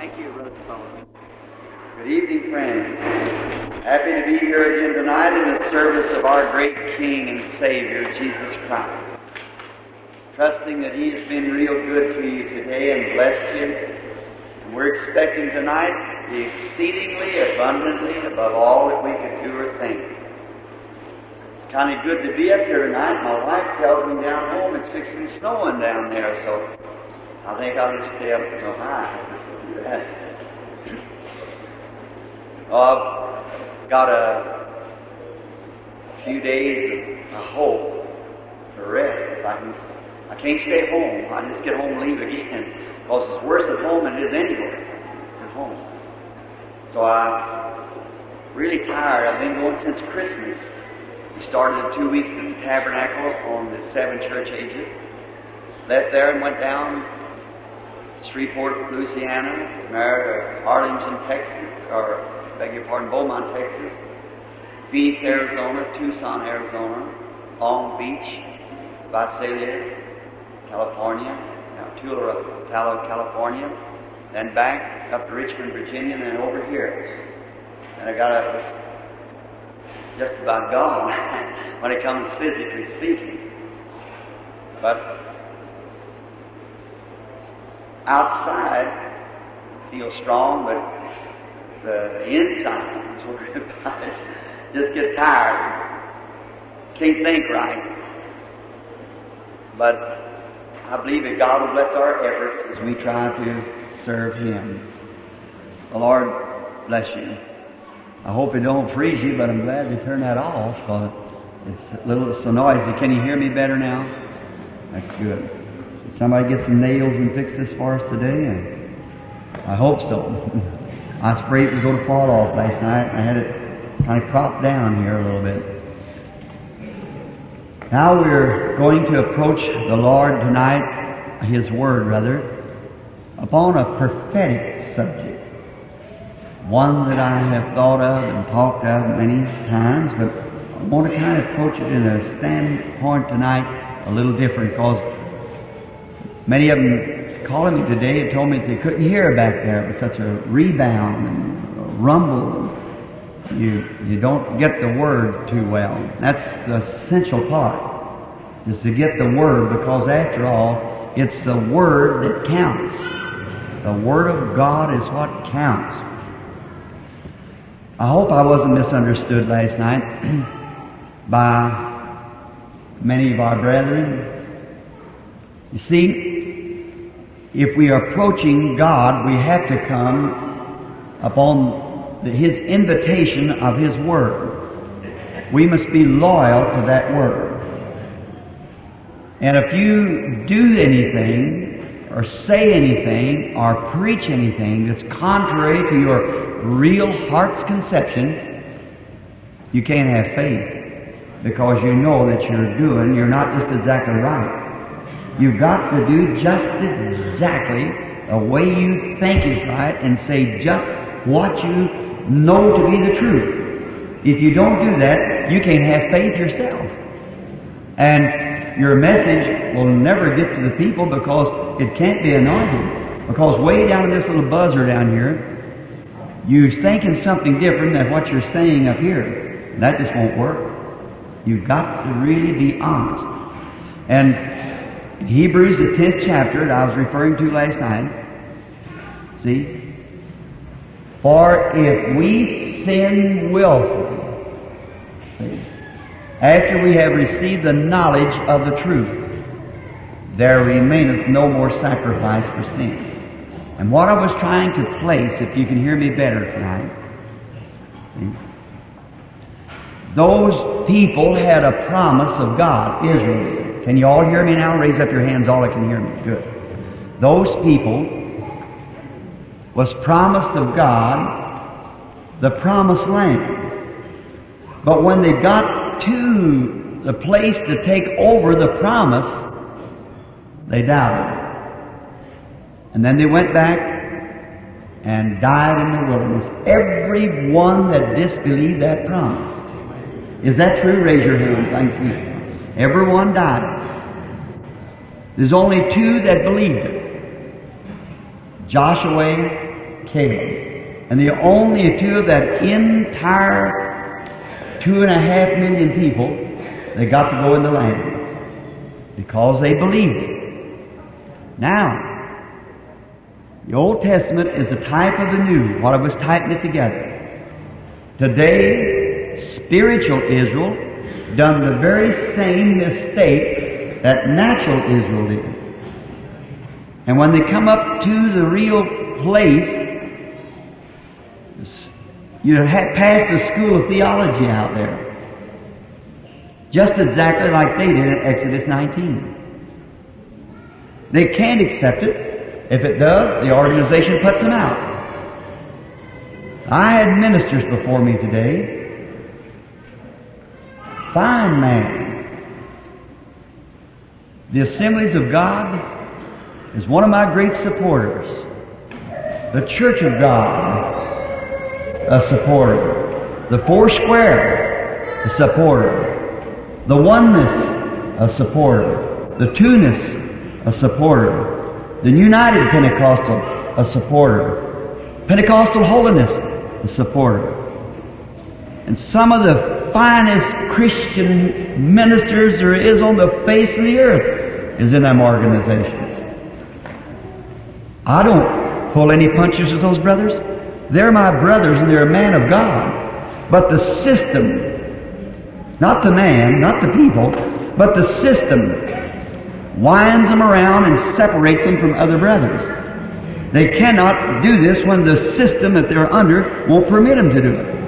Thank you, Brother Sullivan. Good evening, friends. Happy to be here again tonight in the service of our great King and Savior, Jesus Christ. Trusting that He has been real good to you today and blessed you. And we're expecting tonight the exceedingly abundantly above all that we could do or think. It's kind of good to be up here tonight. My wife tells me down home it's fixing snowing down there, so I think I'll just stay up until high. Just I've got a few days of, I hope, to rest. If I can, I can't stay home. I just get home and leave again because it's worse at home than it is anywhere. At home. So I'm really tired. I've been going since Christmas. We started the two weeks at the Tabernacle on the seven church ages. Left there and went down Shreveport, Louisiana, married to Arlington, Texas, or beg your pardon, Beaumont, Texas, Phoenix, Arizona, Tucson, Arizona, Long Beach, Visalia, California, now Tula, Tallow, California, then back up to Richmond, Virginia, and then over here. And I got a just about gone when it comes physically speaking. But outside, feel strong, but the inside is where it just get tired. Can't think right. But I believe that God will bless our efforts as we try to serve Him. The Lord bless you. I hope it don't freeze you, but I'm glad to turn that off it's a little so noisy. Can you hear me better now? That's good. Somebody get some nails and fix this for us today? I hope so. I sprayed it was going to fall off last night. I had it kind of propped down here a little bit. Now we're going to approach the Lord tonight, His Word rather, upon a prophetic subject. One that I have thought of and talked of many times, but I want to kind of approach it in a standpoint tonight a little different because many of them calling me today and told me that they couldn't hear back there. It was such a rebound and a rumble. You, you don't get the word too well. That's the essential part, is to get the word because after all, it's the word that counts. The word of God is what counts. I hope I wasn't misunderstood last night by many of our brethren. You see, if we are approaching God, we have to come upon the, His invitation of His Word. We must be loyal to that Word. And if you do anything, or say anything, or preach anything that's contrary to your real heart's conception, you can't have faith because you know that you're doing, you're not just exactly right. You've got to do just exactly the way you think is right and say just what you know to be the truth. If you don't do that, you can't have faith yourself. And your message will never get to the people because it can't be anointed. Because way down in this little buzzer down here, you're thinking something different than what you're saying up here. That just won't work. You've got to really be honest. And Hebrews, the 10th chapter that I was referring to last night, see? For if we sin willfully, see, after we have received the knowledge of the truth, there remaineth no more sacrifice for sin. And what I was trying to place, if you can hear me better tonight, those people had a promise of God, Israel. Can you all hear me now? Raise up your hands, all that can hear me. Good. Those people was promised of God the promised land. But when they got to the place to take over the promise, they doubted. And then they went back and died in the wilderness. Every one that disbelieved that promise. Is that true? Raise your hands. See. Everyone died. There's only two that believed it. Joshua and Caleb. And the only two of that entire two and a half million people that got to go in the land because they believed it. Now, the Old Testament is the type of the New, while I was typing it together. Today, spiritual Israel done the very same mistake that natural Israel did. And when they come up to the real place, you have passed a school of theology out there. Just exactly like they did in Exodus 19. They can't accept it. If it does, the organization puts them out. I had ministers before me today. Fine man. The Assemblies of God is one of my great supporters. The Church of God, a supporter. The Four Square, a supporter. The Oneness, a supporter. The Two-ness, a supporter. The United Pentecostal, a supporter. Pentecostal Holiness, a supporter. And some of the finest Christian ministers there is on the face of the earth is in them organizations. I don't pull any punches with those brothers. They're my brothers and they're a man of God. But the system, not the man, not the people, but the system winds them around and separates them from other brothers. They cannot do this when the system that they're under won't permit them to do it.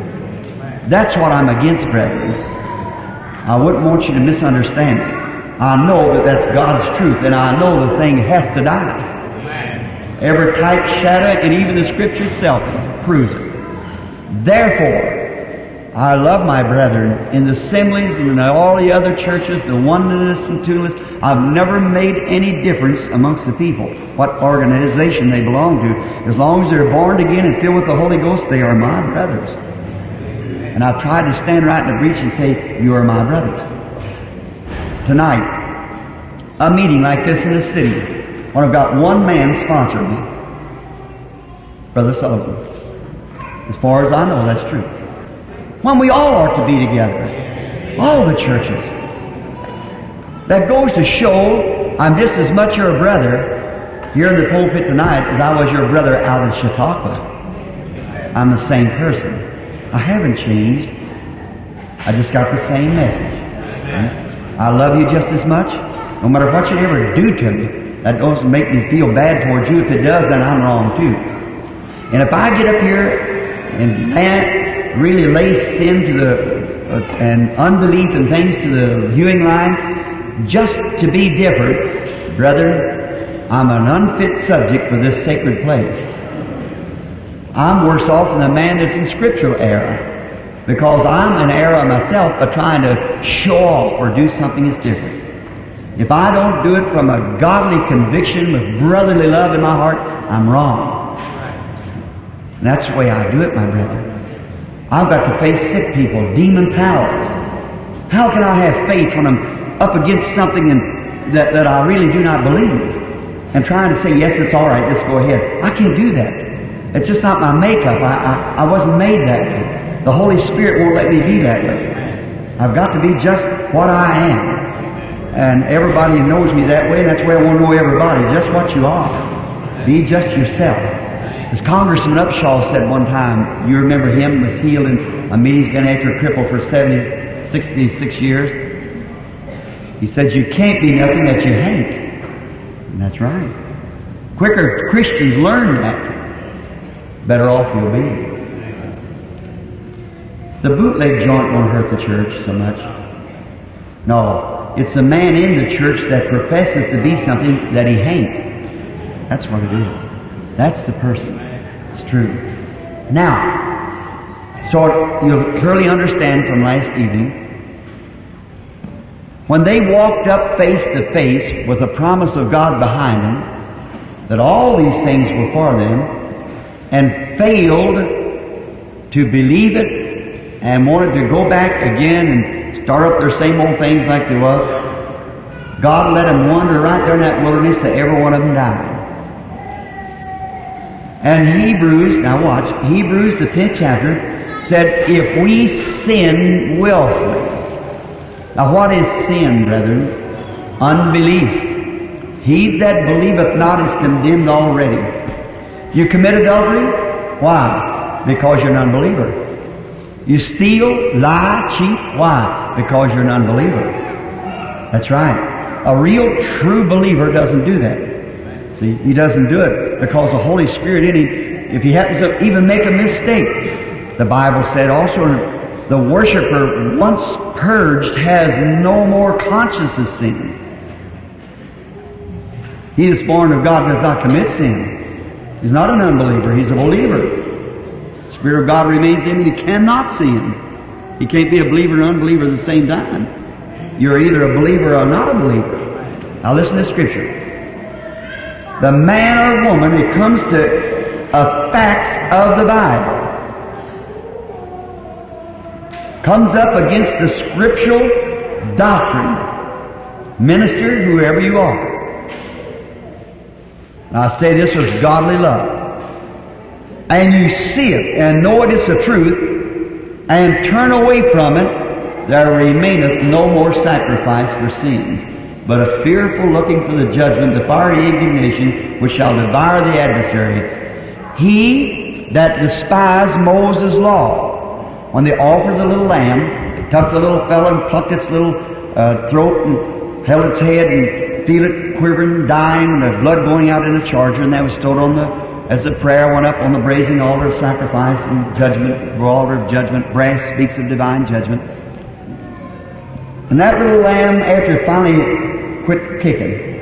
That's what I'm against, brethren. I wouldn't want you to misunderstand it. I know that that's God's truth, and I know the thing has to die. Every type, shadow, and even the Scripture itself proves it. Therefore, I love my brethren in the assemblies and in all the other churches, the oneness and two-ness. I've never made any difference amongst the people, what organization they belong to. As long as they're born again and filled with the Holy Ghost, they are my brothers. And I've tried to stand right in the breach and say, you are my brothers. Tonight, a meeting like this in the city, when I've got one man sponsoring me, Brother Sullivan. As far as I know, that's true. When we all ought to be together. All the churches. That goes to show I'm just as much your brother here in the pulpit tonight as I was your brother out in Chautauqua. I'm the same person. I haven't changed. I just got the same message. I love you just as much. No matter what you ever do to me, that doesn't make me feel bad towards you. If it does, then I'm wrong too. And if I get up here and that really lays sin to the uh, and unbelief and things to the viewing line, just to be different, brother, I'm an unfit subject for this sacred place. I'm worse off than the man that's in scriptural error. Because I'm an error myself by trying to show off or do something that's different. If I don't do it from a godly conviction with brotherly love in my heart, I'm wrong. And that's the way I do it, my brother. I've got to face sick people, demon powers. How can I have faith when I'm up against something in, that, that I really do not believe? And trying to say, yes, it's all right, let's go ahead. I can't do that. It's just not my makeup. I, I, I wasn't made that way. The Holy Spirit won't let me be that way. I've got to be just what I am. And everybody knows me that way, and that's why I want to know everybody, just what you are. Be just yourself. As Congressman Upshaw said one time, you remember him, was healed a meeting going after a cripple for 70, 66 years. He said, you can't be nothing that you hate. And that's right. Quicker Christians learn that, better off you'll be. The bootleg joint won't hurt the church so much. No, it's the man in the church that professes to be something that he ain't. That's what it is. That's the person. It's true. Now, so you'll clearly understand from last evening, when they walked up face to face with the promise of God behind them, that all these things were for them, and failed to believe it and wanted to go back again and start up their same old things like they was, God let them wander right there in that wilderness till every one of them died. And Hebrews, now watch, Hebrews, the 10th chapter, said, if we sin willfully. Now what is sin, brethren? Unbelief. He that believeth not is condemned already. You commit adultery? Why? Because you're an unbeliever. You steal, lie, cheat. Why? Because you're an unbeliever. That's right. A real true believer doesn't do that. See, he doesn't do it because the Holy Spirit in him, if he happens to even make a mistake, the Bible said also the worshiper once purged has no more conscience of sin. He that's born of God does not commit sin. He's not an unbeliever, he's a believer. The Spirit of God remains in him, he cannot sin. He can't be a believer and unbeliever at the same time. You're either a believer or not a believer. Now listen to Scripture. The man or woman, it comes to a facts of the Bible, comes up against the scriptural doctrine. Minister, whoever you are. Now, I say this with godly love. And you see it and know it is the truth and turn away from it, there remaineth no more sacrifice for sins, but a fearful looking for the judgment, the fiery indignation, which shall devour the adversary. He that despised Moses' law, when they offered the little lamb, took the little fellow and plucked its little uh, throat and held its head and feel it quivering, dying, and the blood going out in the charger, and that was stood on the as the prayer went up on the brazen altar of sacrifice and judgment, the altar of judgment, brass speaks of divine judgment. And that little lamb, after finally quit kicking,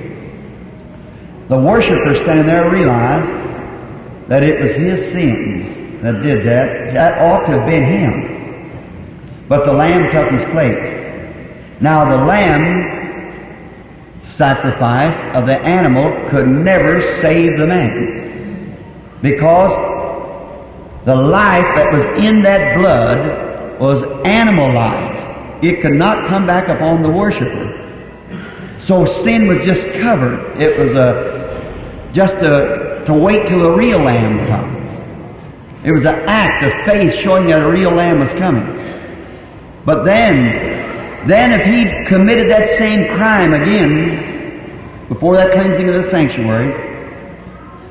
the worshiper standing there realized that it was his sins that did that. That ought to have been him. But the lamb took his place. Now the lamb sacrifice of the animal could never save the man. Because the life that was in that blood was animal life. It could not come back upon the worshiper. So sin was just covered. It was a, just a, to wait till the real lamb come. It was an act of faith showing that a real lamb was coming. But then, then if he'd committed that same crime again, before that cleansing of the sanctuary,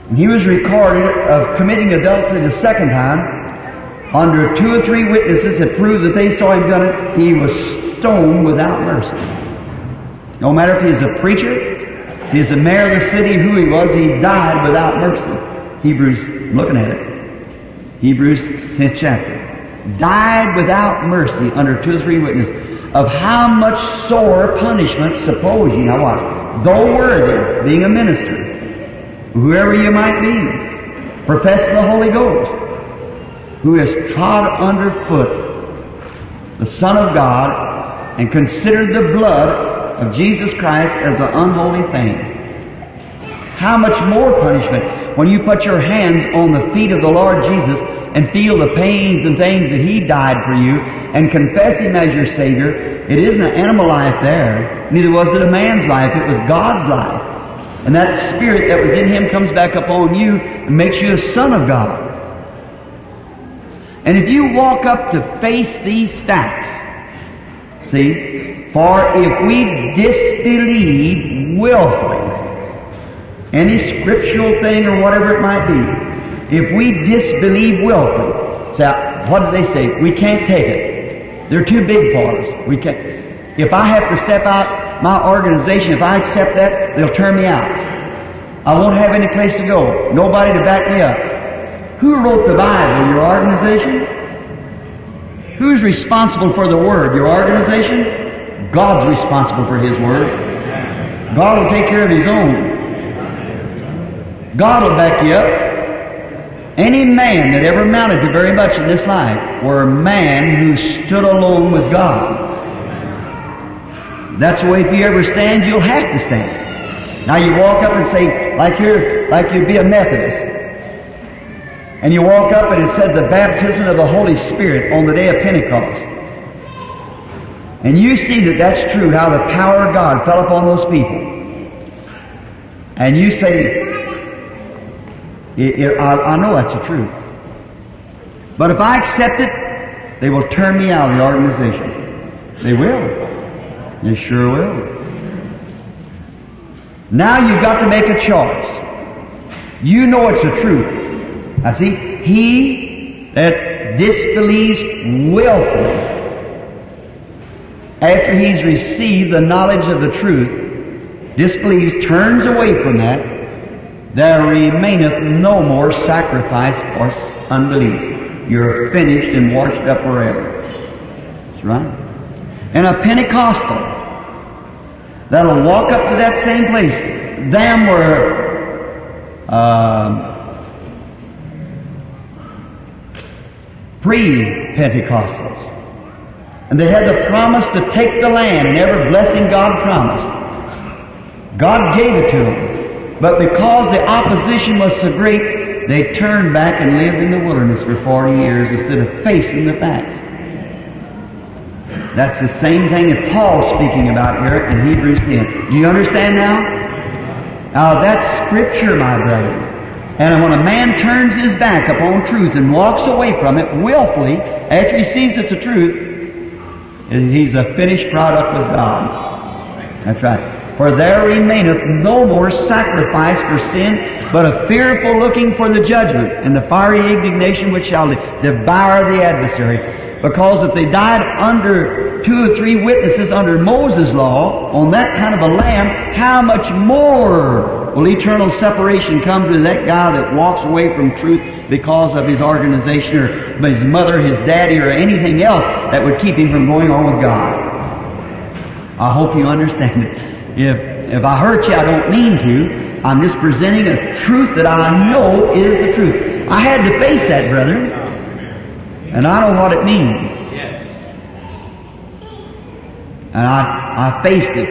and he was recorded of committing adultery the second time, under two or three witnesses that proved that they saw him done it, he was stoned without mercy. No matter if he's a preacher, if he's the mayor of the city, who he was, he died without mercy. Hebrews, I'm looking at it. Hebrews 10th chapter. Died without mercy under two or three witnesses. Of how much sore punishment suppose ye, now watch, though worthy, being a minister, whoever you might be, professing the Holy Ghost, who has trod underfoot the Son of God and considered the blood of Jesus Christ as an unholy thing. How much more punishment when you put your hands on the feet of the Lord Jesus and feel the pains and things that He died for you and confess Him as your Savior. It isn't an animal life there. Neither was it a man's life. It was God's life. And that spirit that was in him comes back upon you and makes you a son of God. And if you walk up to face these facts, see, for if we disbelieve willfully any scriptural thing or whatever it might be, if we disbelieve willfully, say, what do they say? We can't take it. They're too big for us. We can't. If I have to step out my organization, if I accept that, they'll turn me out. I won't have any place to go. Nobody to back me up. Who wrote the Bible? Your organization? Who's responsible for the Word? Your organization? God's responsible for His Word. God will take care of His own. God will back you up. Any man that ever amounted to very much in this life were a man who stood alone with God. That's the way if you ever stand, you'll have to stand. Now you walk up and say, like you're, like you'd be a Methodist. And you walk up and it said the baptism of the Holy Spirit on the day of Pentecost. And you see that that's true, how the power of God fell upon those people. And you say, I, I know that's the truth. But if I accept it, they will turn me out of the organization. They will. They sure will. Now you've got to make a choice. You know it's the truth. I see, he that disbelieves willfully after he's received the knowledge of the truth, disbelieves, turns away from that, there remaineth no more sacrifice or unbelief. You're finished and washed up forever. That's right. And a Pentecostal that'll walk up to that same place, them were uh, pre-Pentecostals. And they had the promise to take the land and every blessing God promised. God gave it to them. But because the opposition was so great, they turned back and lived in the wilderness for 40 years instead of facing the facts. That's the same thing that Paul's speaking about here in Hebrews 10. Do you understand now? Now that's scripture, my brother. And when a man turns his back upon truth and walks away from it willfully, after he sees it's a truth, He's a finished product with God. That's right. For there remaineth no more sacrifice for sin, but a fearful looking for the judgment and the fiery indignation which shall devour the adversary. Because if they died under two or three witnesses under Moses' law on that kind of a lamb, how much more will eternal separation come to that guy that walks away from truth because of his organization or his mother, his daddy, or anything else that would keep him from going on with God? I hope you understand it. If, if I hurt you, I don't mean to. I'm just presenting a truth that I know is the truth. I had to face that, brother. And I know what it means. And I, I faced it.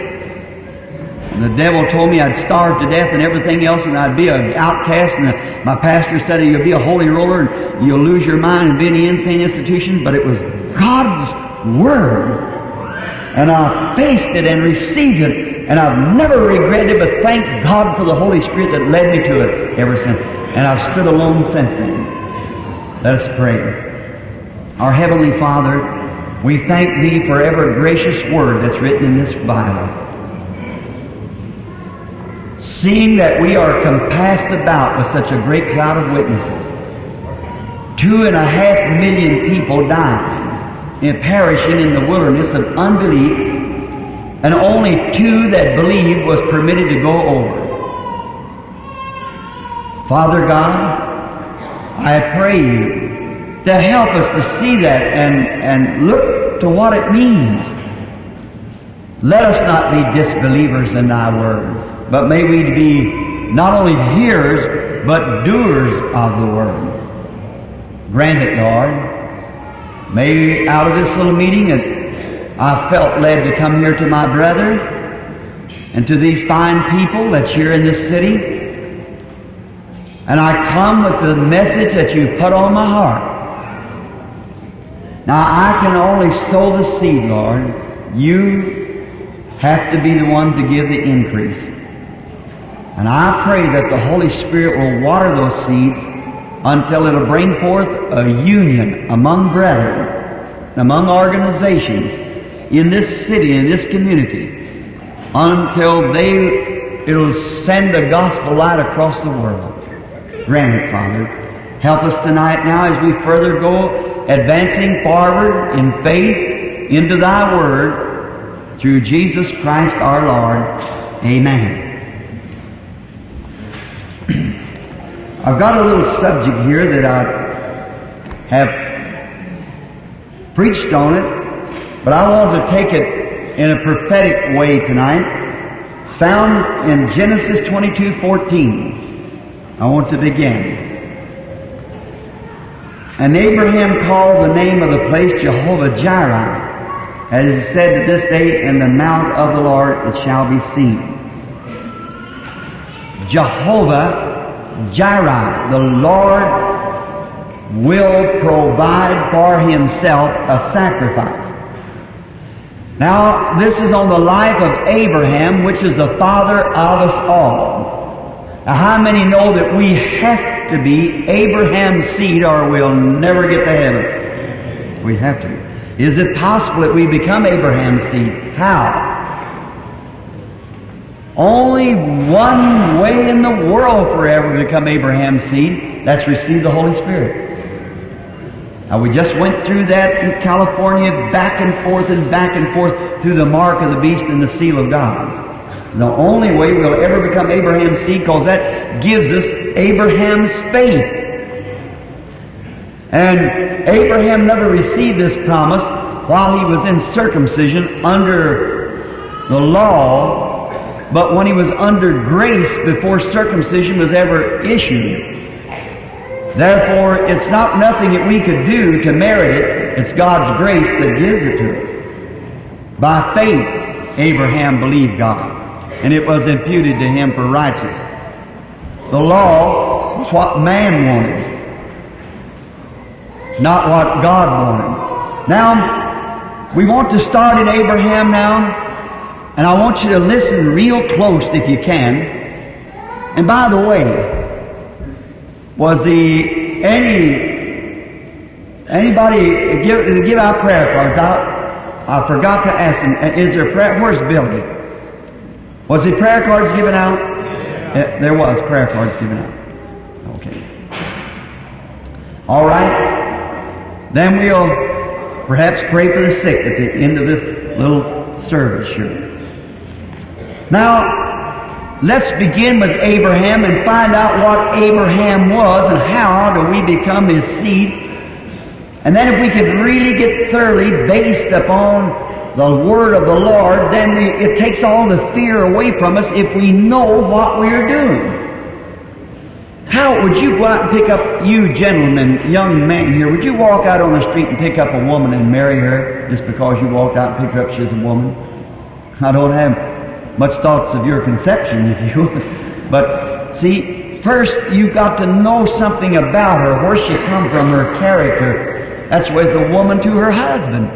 And the devil told me I'd starve to death and everything else and I'd be an outcast and the, my pastor said you'll be a holy roller and you'll lose your mind and be in the insane institution. But it was God's Word. And I faced it and received it. And I've never regretted it, but thank God for the Holy Spirit that led me to it ever since. And I've stood alone since then. Let us pray. Our Heavenly Father, we thank Thee for every gracious word that's written in this Bible. Seeing that we are compassed about with such a great cloud of witnesses, two and a half million people dying and perishing in the wilderness of unbelief, and only two that believed was permitted to go over. Father God, I pray you to help us to see that and, and look to what it means. Let us not be disbelievers in thy word, but may we be not only hearers, but doers of the word. Grant it, Lord. May out of this little meeting I felt led to come here to my brother and to these fine people that's here in this city. And I come with the message that you put on my heart. Now I can only sow the seed, Lord. You have to be the one to give the increase. And I pray that the Holy Spirit will water those seeds until it'll bring forth a union among brethren, among organizations in this city, in this community, until they, it'll send the gospel light across the world. Grant it, Father. Help us tonight now as we further go advancing forward in faith into Thy Word through Jesus Christ our Lord. Amen. I've got a little subject here that I have preached on it, but I want to take it in a prophetic way tonight. It's found in Genesis 22, 14. I want to begin. And Abraham called the name of the place Jehovah Jireh, as is said to this day, in the mount of the Lord it shall be seen. Jehovah Jireh, the Lord will provide for himself a sacrifice. Now, this is on the life of Abraham, which is the father of us all. Now, how many know that we have to be Abraham's seed or we'll never get to heaven. We have to. Is it possible that we become Abraham's seed? How? Only one way in the world forever to become Abraham's seed. That's receive the Holy Spirit. Now we just went through that in California, back and forth and back and forth through the mark of the beast and the seal of God. The only way we'll ever become Abraham's seed, because that gives us Abraham's faith. And Abraham never received this promise while he was in circumcision under the law, but when he was under grace before circumcision was ever issued. Therefore, it's not nothing that we could do to merit it. It's God's grace that gives it to us. By faith, Abraham believed God and it was imputed to him for righteousness. The law was what man wanted, not what God wanted. Now, we want to start in Abraham now, and I want you to listen real close if you can. And by the way, was the any anybody give give out prayer cards? I, I forgot to ask him. Uh, is there prayer? Where's Billy? Was the prayer cards given out? Yeah. there was prayer cards given out. Okay. All right. Then we'll perhaps pray for the sick at the end of this little service here. Now, let's begin with Abraham and find out what Abraham was and how do we become his seed. And then if we could really get thoroughly based upon the word of the Lord, then we, it takes all the fear away from us if we know what we are doing. How would you go out and pick up, you gentlemen, young men here, would you walk out on the street and pick up a woman and marry her just because you walked out and picked her up she's a woman? I don't have much thoughts of your conception, if you but see, first you've got to know something about her, where she come from, her character. That's with the woman to her husband.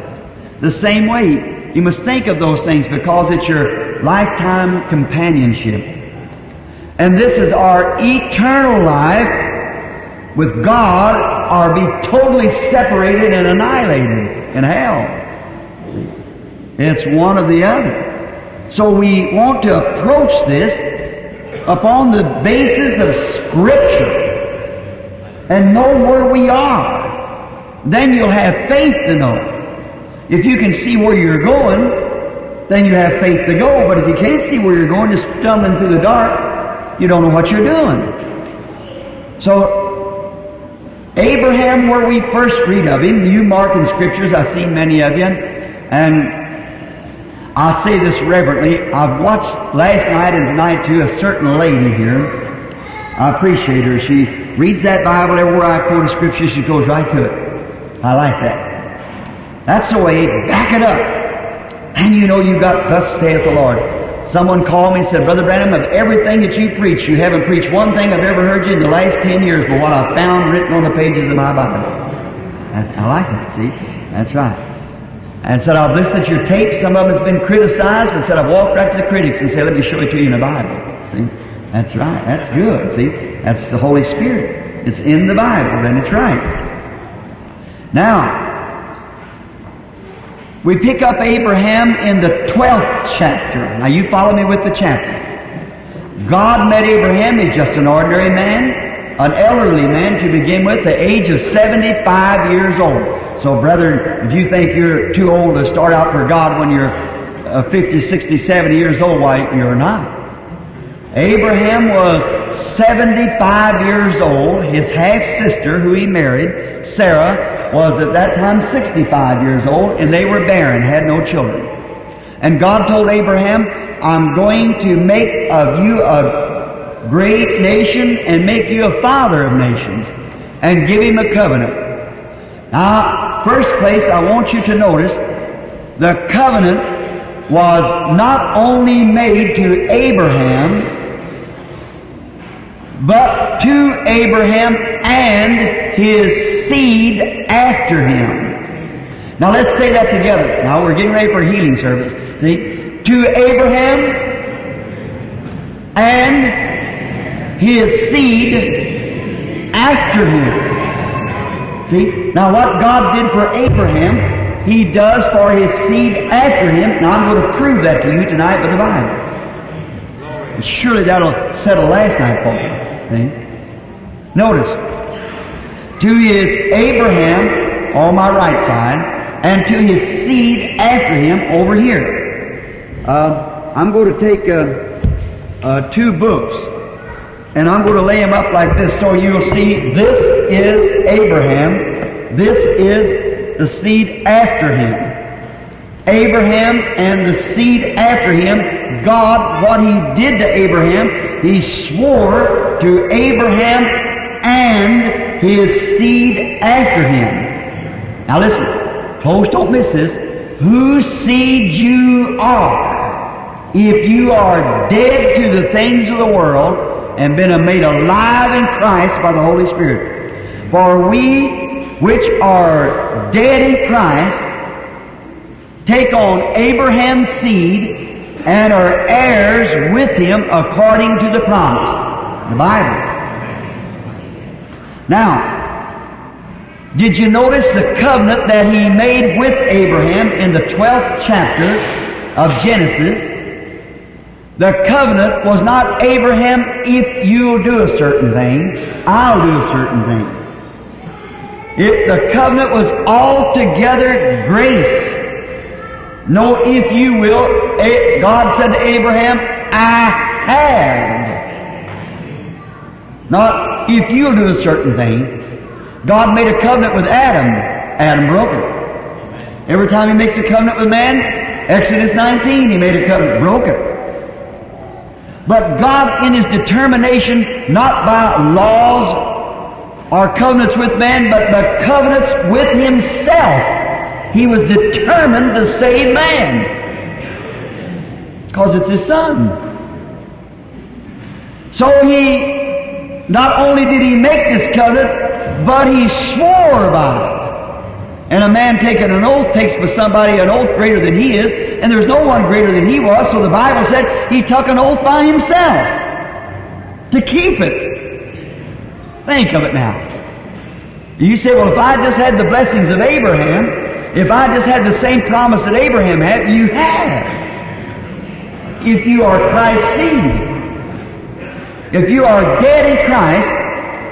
The same way, you must think of those things because it's your lifetime companionship. And this is our eternal life with God or be totally separated and annihilated in hell. It's one or the other. So we want to approach this upon the basis of Scripture and know where we are. Then you'll have faith to know. If you can see where you're going, then you have faith to go. But if you can't see where you're going, just stumbling through the dark, you don't know what you're doing. So, Abraham, where we first read of him, you mark in scriptures, I see many of you, and I say this reverently. I've watched last night and tonight too a certain lady here. I appreciate her. She reads that Bible everywhere I quote a scripture, she goes right to it. I like that. That's the way. Back it up. And you know you got thus saith the Lord. Someone called me and said, Brother Branham, of everything that you preach, you haven't preached one thing I've ever heard you in the last ten years but what I found written on the pages of my Bible. I, I like that, see? That's right. And said, I've listened to your tapes. Some of them has been criticized, but said, I've walked right to the critics and said, let me show it to you in the Bible. See? That's right. That's good. See? That's the Holy Spirit. It's in the Bible, then it's right. Now, we pick up Abraham in the 12th chapter. Now you follow me with the chapter. God met Abraham, he's just an ordinary man, an elderly man to begin with, the age of 75 years old. So brethren, if you think you're too old to start out for God when you're uh, 50, 60, 70 years old, why, you're not. Abraham was 75 years old. His half-sister, who he married, Sarah, was at that time 65 years old, and they were barren, had no children. And God told Abraham, I'm going to make of you a great nation and make you a father of nations, and give him a covenant. Now, first place, I want you to notice the covenant was not only made to Abraham, but to Abraham and his seed after him. Now let's say that together. Now we're getting ready for a healing service. See? To Abraham and his seed after him. See? Now what God did for Abraham, He does for His seed after him. Now I'm going to prove that to you tonight with the Bible. And surely that'll settle last night for you. See? Notice. To his Abraham on my right side, and to his seed after him over here. Uh, I'm going to take uh, uh, two books, and I'm going to lay him up like this so you'll see this is Abraham, this is the seed after him. Abraham and the seed after him, God, what He did to Abraham, He swore to Abraham and his seed after him. Now listen, close, don't miss this. Whose seed you are, if you are dead to the things of the world and been made alive in Christ by the Holy Spirit. For we which are dead in Christ take on Abraham's seed and are heirs with him according to the promise. The Bible. Now, did you notice the covenant that he made with Abraham in the 12th chapter of Genesis? The covenant was not Abraham, if you'll do a certain thing, I'll do a certain thing. It, the covenant was altogether grace. No, if you will, God said to Abraham, I have. Not if you'll do a certain thing. God made a covenant with Adam. Adam broke it. Every time He makes a covenant with man, Exodus 19, He made a covenant, broke it. But God, in His determination, not by laws or covenants with man, but by covenants with Himself, he was determined to save man. Because it's his son. So he, not only did he make this covenant, but he swore by it. And a man taking an oath takes with somebody an oath greater than he is, and there's no one greater than he was, so the Bible said he took an oath by himself to keep it. Think of it now. You say, well, if I just had the blessings of Abraham, if I just had the same promise that Abraham had, you have. If you are Christ's seed. If you are dead in Christ,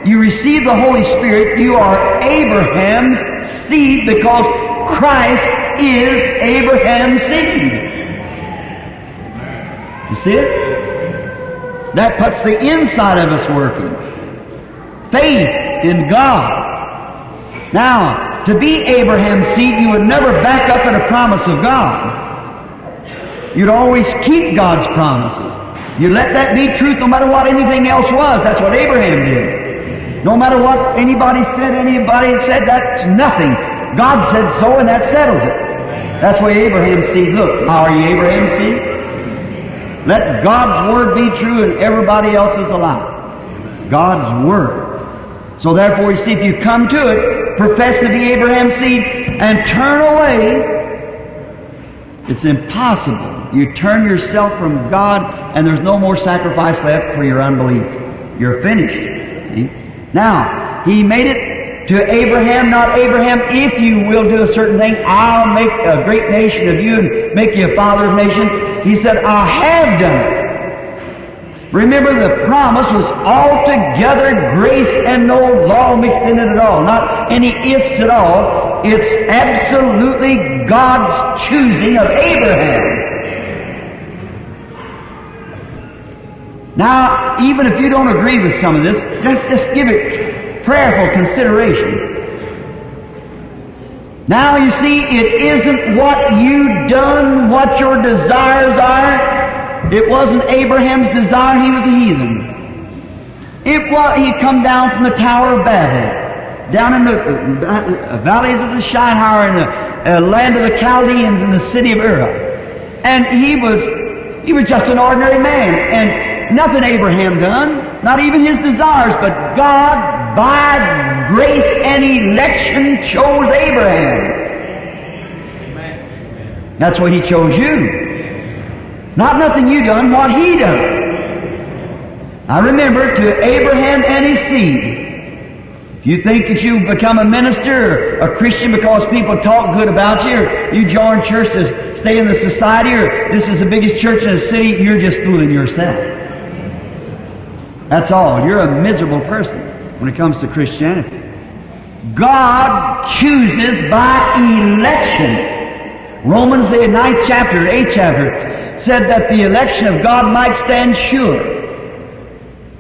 you receive the Holy Spirit, you are Abraham's seed because Christ is Abraham's seed. You see it? That puts the inside of us working. Faith in God. Now, to be Abraham's seed, you would never back up at a promise of God. You'd always keep God's promises. You let that be truth no matter what anything else was. That's what Abraham did. No matter what anybody said, anybody said, that's nothing. God said so and that settles it. That's why Abraham's seed, look, how are you Abraham's seed? Let God's word be true and everybody else is a lie. God's word. So therefore, you see, if you come to it, profess to be Abraham's seed, and turn away, it's impossible. You turn yourself from God, and there's no more sacrifice left for your unbelief. You're finished. See? Now, he made it to Abraham, not Abraham, if you will do a certain thing, I'll make a great nation of you and make you a father of nations. He said, I have done it. Remember, the promise was altogether grace and no law mixed in it at all. Not any ifs at all. It's absolutely God's choosing of Abraham. Now, even if you don't agree with some of this, just, just give it prayerful consideration. Now you see, it isn't what you done, what your desires are. It wasn't Abraham's desire, he was a heathen. It was, he come down from the Tower of Babel, down in the uh, valleys of the Shinar and the uh, land of the Chaldeans in the city of Ur. And he was, he was just an ordinary man. And nothing Abraham done, not even his desires, but God, by grace and election, chose Abraham. That's why he chose you. Not nothing you done, what he done. I remember to Abraham and his seed. If you think that you become a minister or a Christian because people talk good about you, or you join church to stay in the society, or this is the biggest church in the city, you're just fooling yourself. That's all. You're a miserable person when it comes to Christianity. God chooses by election. Romans, the ninth chapter, eighth chapter, said that the election of God might stand sure.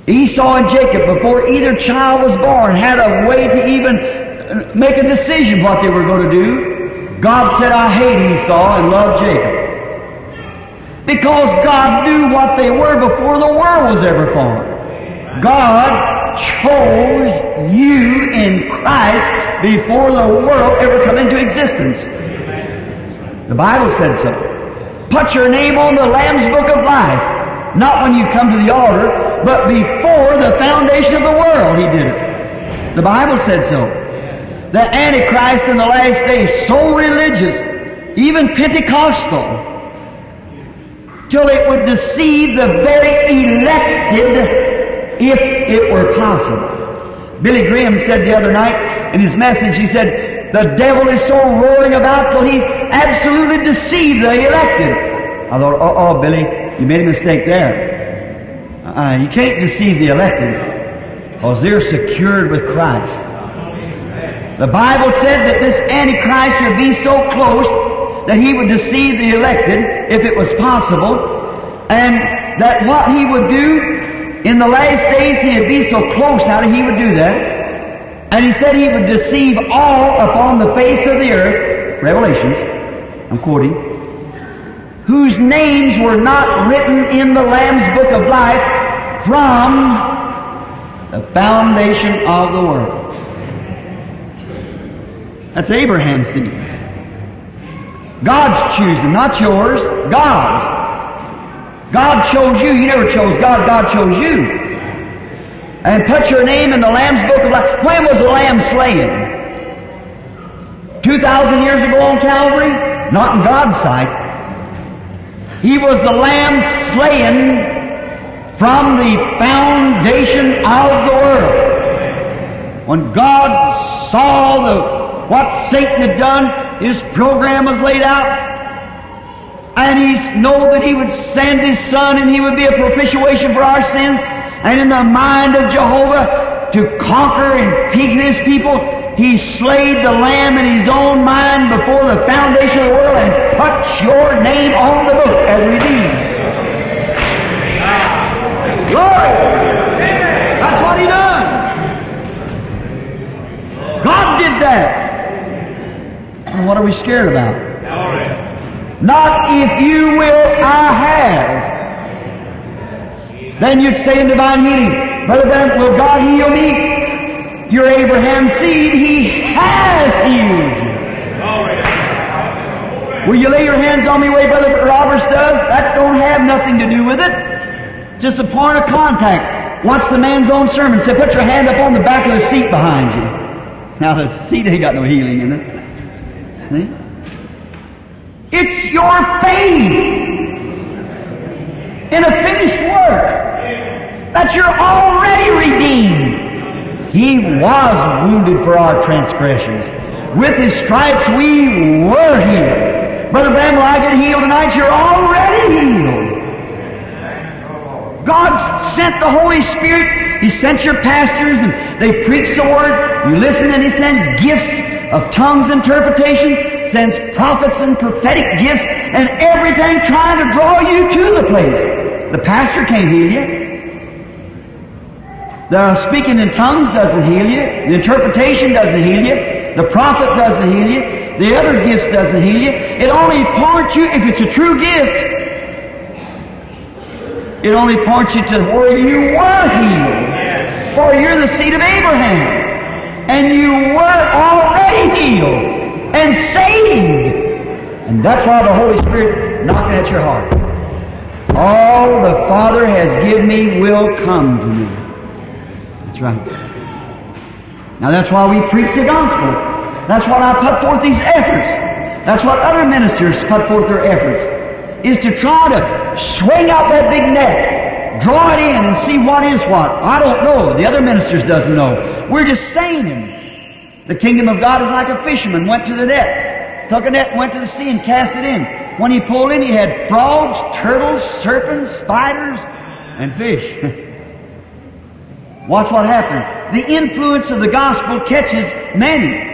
Esau and Jacob, before either child was born, had a way to even uh, make a decision what they were going to do. God said, I hate Esau and love Jacob. Because God knew what they were before the world was ever formed. God chose you in Christ before the world ever come into existence. The Bible said so. Put your name on the Lamb's Book of Life. Not when you come to the altar, but before the foundation of the world he did it. The Bible said so. The Antichrist in the last days, so religious, even Pentecostal, till it would deceive the very elected if it were possible. Billy Graham said the other night in his message, he said, the devil is so roaring about till he's absolutely deceived the elected. I thought, oh, oh, Billy, you made a mistake there. Uh, you can't deceive the elected because they're secured with Christ. The Bible said that this Antichrist would be so close that he would deceive the elected if it was possible, and that what he would do in the last days he'd be so close now he would do that. And he said he would deceive all upon the face of the earth, Revelations, I'm quoting, whose names were not written in the Lamb's Book of Life from the foundation of the world. That's Abraham's seed. God's choosing, not yours. God's. God chose you. You never chose God. God chose you. And put your name in the Lamb's Book of Life. When was the Lamb slain? 2,000 years ago on Calvary? Not in God's sight. He was the Lamb slain from the foundation of the world. When God saw the what Satan had done, his program was laid out. And he know that he would send his son and he would be a propitiation for our sins. And in the mind of Jehovah to conquer and peak his people, he slayed the lamb in his own mind before the foundation of the world and put your name on the book as redeemed. Glory! That's what he done. God did that. And what are we scared about? Not if you will, I have. Then you'd say in divine healing, Brother Branham, will God heal me? You're Abraham's seed. He has healed you. Will you lay your hands on me way Brother Roberts does? That don't have nothing to do with it. Just a point of contact. Watch the man's own sermon. Say, put your hand up on the back of the seat behind you. Now the seat ain't got no healing in it. See? It's your faith in a finished work that you're already redeemed. He was wounded for our transgressions. With His stripes we were healed. Brother Branham, will I get healed tonight? You're already healed. God sent the Holy Spirit. He sent your pastors and they preach the Word. You listen and He sends gifts of tongues interpretation, sends prophets and prophetic gifts and everything trying to draw you to the place. The pastor can't heal you. The speaking in tongues doesn't heal you. The interpretation doesn't heal you. The prophet doesn't heal you. The other gifts doesn't heal you. It only points you, if it's a true gift, it only points you to where you were healed. For you're the seed of Abraham. And you were already healed and saved. And that's why the Holy Spirit knocking at your heart. All the Father has given me will come to me. That's right. Now that's why we preach the gospel. That's why I put forth these efforts. That's what other ministers put forth their efforts. Is to try to swing out that big net draw it in and see what is what. I don't know. The other ministers doesn't know. We're just saying Him. The kingdom of God is like a fisherman went to the net, took a net, went to the sea and cast it in. When he pulled in, he had frogs, turtles, serpents, spiders, and fish. Watch what happened. The influence of the gospel catches many.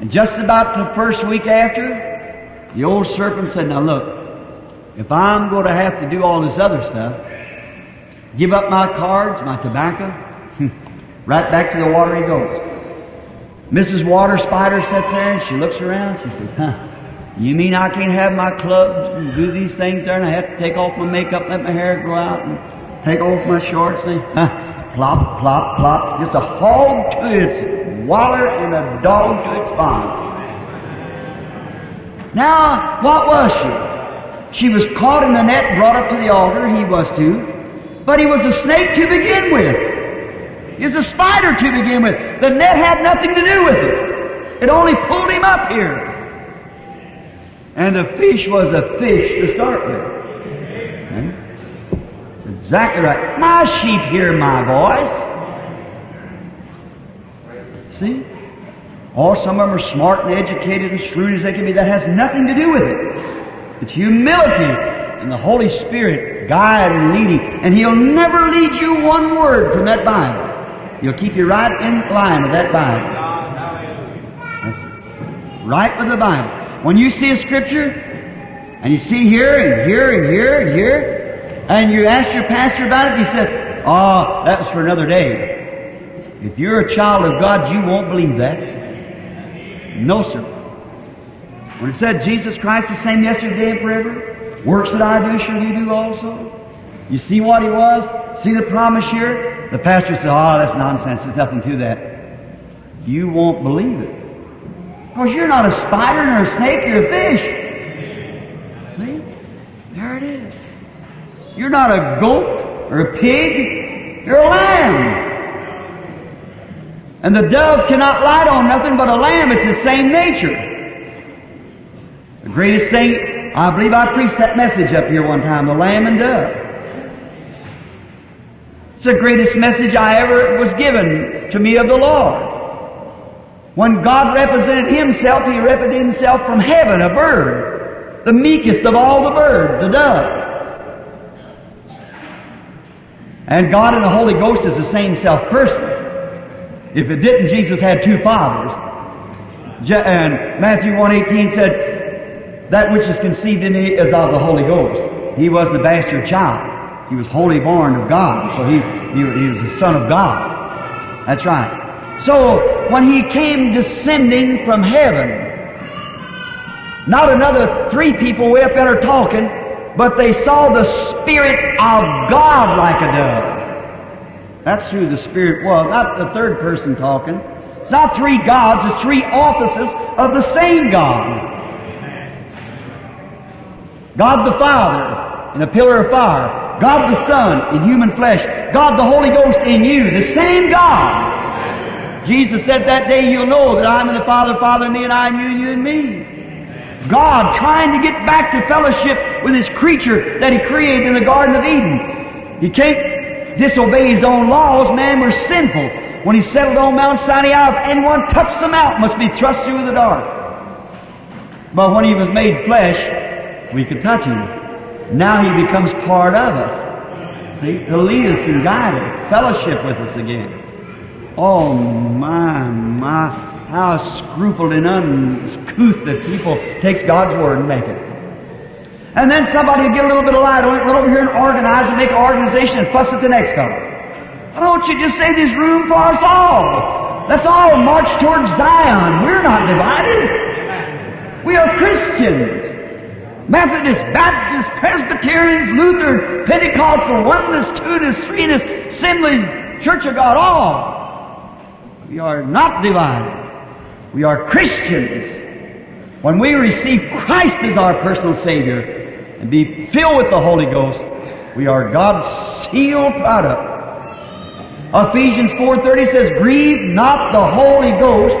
And just about the first week after, the old serpent said, Now look, if I'm going to have to do all this other stuff, give up my cards, my tobacco, right back to the water he goes. Mrs. Water Spider sits there and she looks around. She says, Huh, you mean I can't have my clubs and do these things there and I have to take off my makeup, let my hair grow out and take off my shorts and huh, plop, plop, plop. Just a hog to its waller and a dog to its bond. Now, what was she? She was caught in the net, brought up to the altar, he was too. But he was a snake to begin with. He was a spider to begin with. The net had nothing to do with it. It only pulled him up here. And the fish was a fish to start with. Okay? That's exactly right. My sheep hear my voice. See? Or some of them are smart and educated and shrewd as they can be. That has nothing to do with it. It's humility and the Holy Spirit guide and leading. And He'll never lead you one word from that Bible. He'll keep you right in line with that Bible. That's right with the Bible. When you see a scripture, and you see here and here and here and here, and you ask your pastor about it, he says, Oh, that was for another day. If you're a child of God, you won't believe that. No, sir. When it said Jesus Christ the same yesterday and forever, works that I do shall you do also. You see what he was? See the promise here? The pastor said, Oh, that's nonsense. There's nothing to that. You won't believe it. Because you're not a spider nor a snake, you're a fish. See? There it is. You're not a goat or a pig, you're a lamb. And the dove cannot light on nothing but a lamb. It's the same nature. Greatest thing, I believe I preached that message up here one time, the lamb and dove. It's the greatest message I ever was given to me of the Lord. When God represented Himself, He represented Himself from heaven, a bird, the meekest of all the birds, the dove. And God and the Holy Ghost is the same self person. If it didn't, Jesus had two fathers. And Matthew 1.18 said, That which is conceived in thee is of the Holy Ghost. He wasn't a bastard child. He was wholly born of God. So he, he, he was the Son of God. That's right. So when he came descending from heaven, not another three people way up there talking, but they saw the Spirit of God like a dove. That's who the Spirit was, not the third person talking. It's not three gods, it's three offices of the same God. God the Father in a pillar of fire. God the Son in human flesh. God the Holy Ghost in you. The same God. Jesus said that day you'll know that I'm in the Father, Father in me, and I in you, and you in me. God trying to get back to fellowship with His creature that He created in the Garden of Eden. He can't disobey His own laws. Man, we're sinful. When He settled on Mount Sinai, if anyone touched the mountain, must be thrust through the dark. But when He was made flesh, we could touch Him. Now He becomes part of us. See? To lead us and guide us, fellowship with us again. Oh my, my, how scrupled and uncouth that people takes God's word and make it. And then somebody get a little bit of light on it, run over here and organize and make an organization and fuss at the next fellow. Why don't you just say there's room for us all? Let's all march towards Zion. We're not divided. We are Christians. Methodists, Baptists, Presbyterians, Lutheran, Pentecostal, Oneness, Two-ness, Threeness, Assemblies, Church of God, all. We are not divided. We are Christians. When we receive Christ as our personal Savior and be filled with the Holy Ghost, we are God's sealed product. Ephesians 4.30 says, Grieve not the Holy Ghost,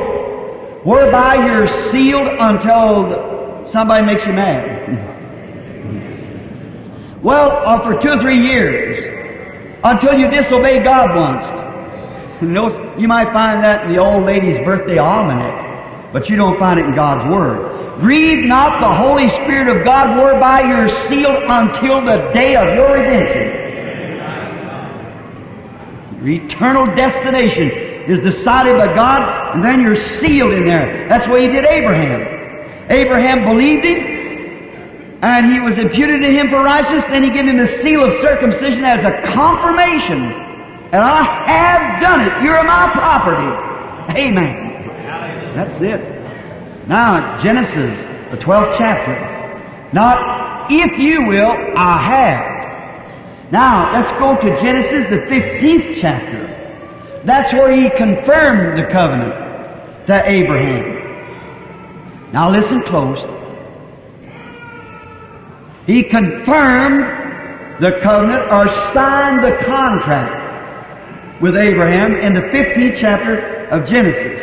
whereby you're sealed until somebody makes you mad. Well, uh, for two or three years, until you disobey God once. You, know, you might find that in the old lady's birthday almanac, but you don't find it in God's Word. Grieve not the Holy Spirit of God, whereby you're sealed until the day of your redemption. Your eternal destination is decided by God, and then you're sealed in there. That's what He did Abraham. Abraham believed Him, and He was imputed to him for righteousness. Then He gave him the seal of circumcision as a confirmation. And I have done it. You're my property. Amen. That's it. Now, Genesis, the 12th chapter. Not if you will, I have. Now, let's go to Genesis, the 15th chapter. That's where he confirmed the covenant to Abraham. Now listen close. He confirmed the covenant or signed the contract with Abraham in the 15th chapter of Genesis.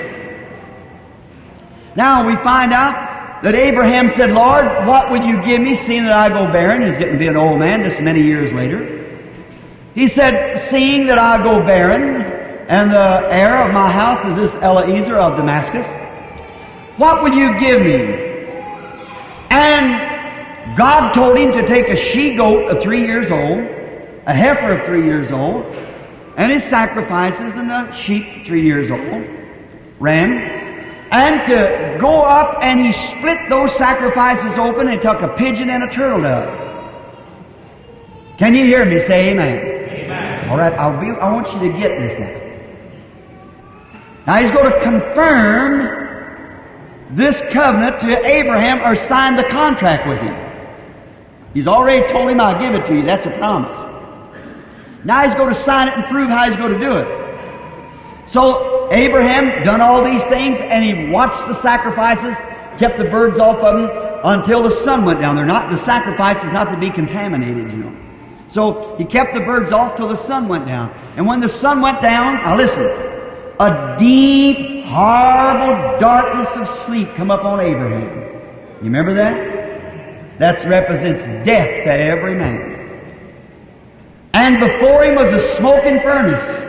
Now we find out that Abraham said, Lord, what would you give me seeing that I go barren? He's getting to be an old man this many years later. He said, seeing that I go barren, and the heir of my house is this Eliezer of Damascus, what will you give me? And God told him to take a she goat of three years old, a heifer of three years old, and his sacrifices and the sheep three years old, ram, and to go up and he split those sacrifices open and took a pigeon and a turtle dove. Can you hear me say amen? Amen. All right, I'll be, I want you to get this now. Now he's going to confirm this covenant to Abraham or sign the contract with him. He's already told him, I'll give it to you. That's a promise. Now he's going to sign it and prove how he's going to do it. So Abraham done all these things and he watched the sacrifices, kept the birds off of them until the sun went down. They're not, the sacrifice is not to be contaminated, you know. So he kept the birds off till the sun went down. And when the sun went down, now listen, a deep, horrible darkness of sleep come upon Abraham. You remember that? That represents death to every man. And before him was a smoking furnace.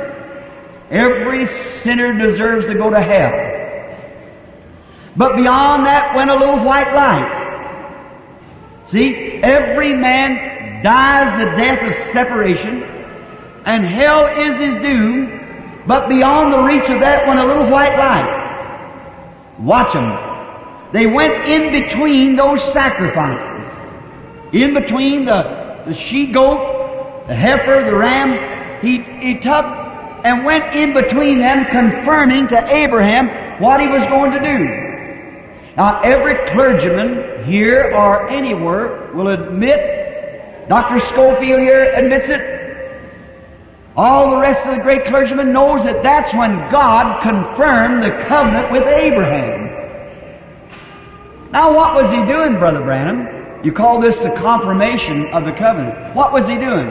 Every sinner deserves to go to hell. But beyond that went a little white light. See, every man dies the death of separation, and hell is his doom, but beyond the reach of that went a little white light. Watch them. They went in between those sacrifices. In between the, the she goat, the heifer, the ram. He, he took and went in between them, confirming to Abraham what he was going to do. Now, every clergyman here or anywhere will admit, Dr. Scofield here admits it, all the rest of the great clergymen knows that that's when God confirmed the covenant with Abraham. Now what was he doing, Brother Branham? You call this the confirmation of the covenant. What was he doing?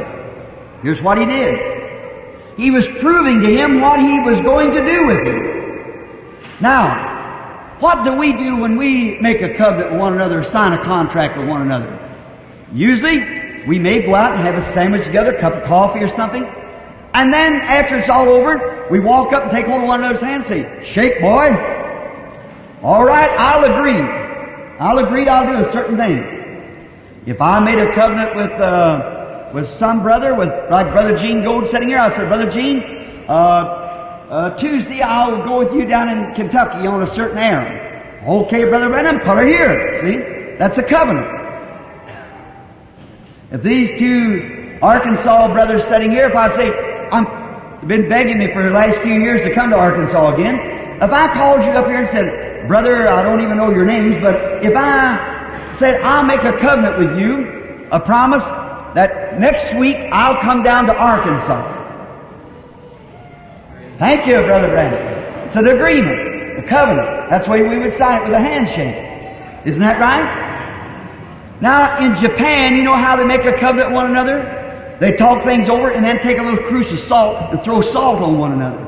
Here's what he did. He was proving to him what he was going to do with him. Now, what do we do when we make a covenant with one another, sign a contract with one another? Usually, we may go out and have a sandwich together, a cup of coffee or something, and then after it's all over, we walk up and take hold of one another's hand and say, Shake, boy. All right, I'll agree. I'll agree I'll do a certain thing. If I made a covenant with, uh, with some brother, with like Brother Gene Goad sitting here, I said, Brother Gene, uh, uh, Tuesday I'll go with you down in Kentucky on a certain errand. Okay, Brother Branham, put her here. See? That's a covenant. If these two Arkansas brothers sitting here, if I say, I'm been begging me for the last few years to come to Arkansas again. If I called you up here and said, Brother, I don't even know your names, but if I said, I'll make a covenant with you, a promise that next week I'll come down to Arkansas. Thank you, Brother Branham. It's an agreement, a covenant. That's way we would sign it with a handshake. Isn't that right? Now, in Japan, you know how they make a covenant with one another? They talk things over and then take a little cruse of salt and throw salt on one another.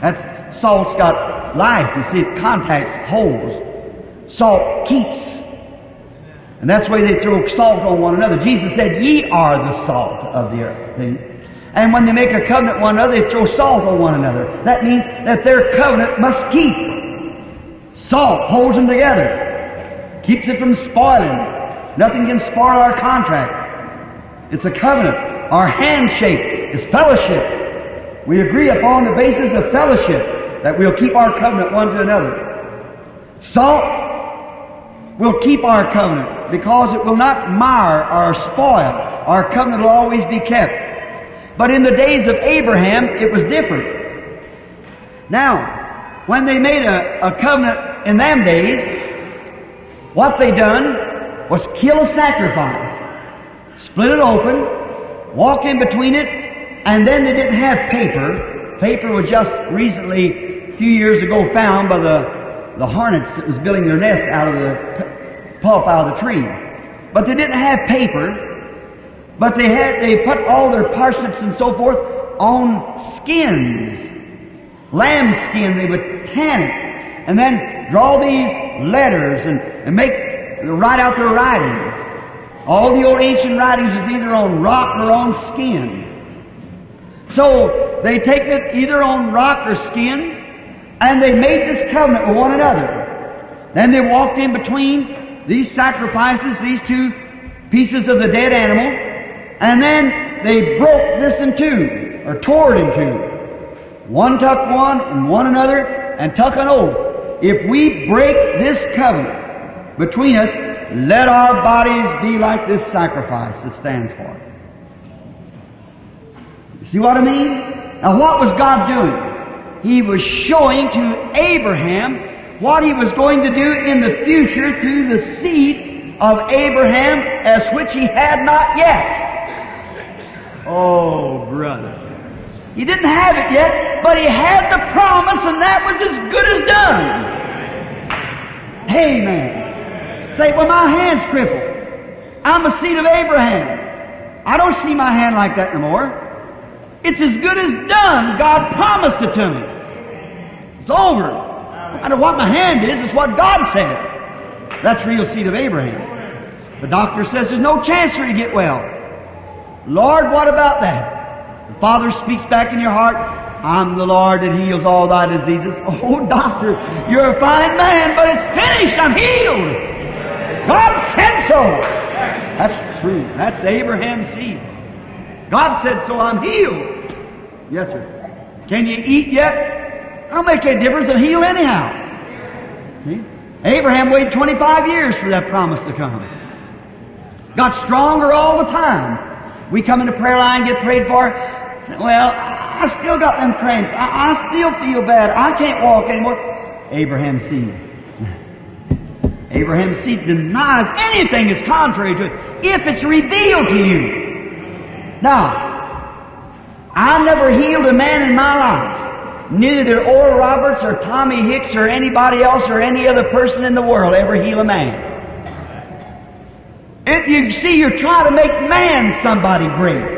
That's salt's got life. You see, it contacts holes. Salt keeps. And that's why they throw salt on one another. Jesus said, Ye are the salt of the earth. And when they make a covenant one another, they throw salt on one another. That means that their covenant must keep. Salt holds them together. Keeps it from spoiling. Nothing can spoil our contract. It's a covenant. Our handshake is fellowship. We agree upon the basis of fellowship that we'll keep our covenant one to another. Salt will keep our covenant because it will not mar or spoil. Our covenant will always be kept. But in the days of Abraham, it was different. Now, when they made a, a covenant in them days, what they done was kill a sacrifice, split it open, walk in between it, and then they didn't have paper. Paper was just recently, few years ago, found by the, the hornets that was building their nest out of the pulp out of the tree. But they didn't have paper, but they had, they put all their parsnips and so forth on skins. Lamb skin, they would tan it. And then draw these letters and, and make, write out their writings. All the old ancient writings is either on rock or on skin. So, they take it either on rock or skin, and they made this covenant with one another. Then they walked in between these sacrifices, these two pieces of the dead animal, and then they broke this in two, or tore it in two. One took one and one another, and took an oath. If we break this covenant between us, let our bodies be like this sacrifice that stands for it. See what I mean? Now what was God doing? He was showing to Abraham what he was going to do in the future through the seed of Abraham as which he had not yet. Oh, brother. He didn't have it yet, but he had the promise, and that was as good as done. Amen. Say, well, my hand's crippled. I'm a seed of Abraham. I don't see my hand like that no more. It's as good as done. God promised it to me. It's over. No matter what my hand is, it's what God said. That's real seed of Abraham. The doctor says there's no chance for you to get well. Lord, what about that? The Father speaks back in your heart, I'm the Lord that heals all thy diseases. Oh, doctor, you're a fine man, but it's finished. I'm healed. God said so. That's true. That's Abraham's seed. God said so. I'm healed. Yes, sir. Can you eat yet? I'll make a difference and heal anyhow. See? Abraham waited 25 years for that promise to come. Got stronger all the time. We come in the prayer line, get prayed for. Well, I still got them cramps. I, I still feel bad. I can't walk anymore. Abraham's seed. Abraham's seed denies anything that's contrary to it if it's revealed to you. Now, I never healed a man in my life. Neither Oral Roberts or Tommy Hicks or anybody else or any other person in the world ever heal a man. If you see you're trying to make man somebody great.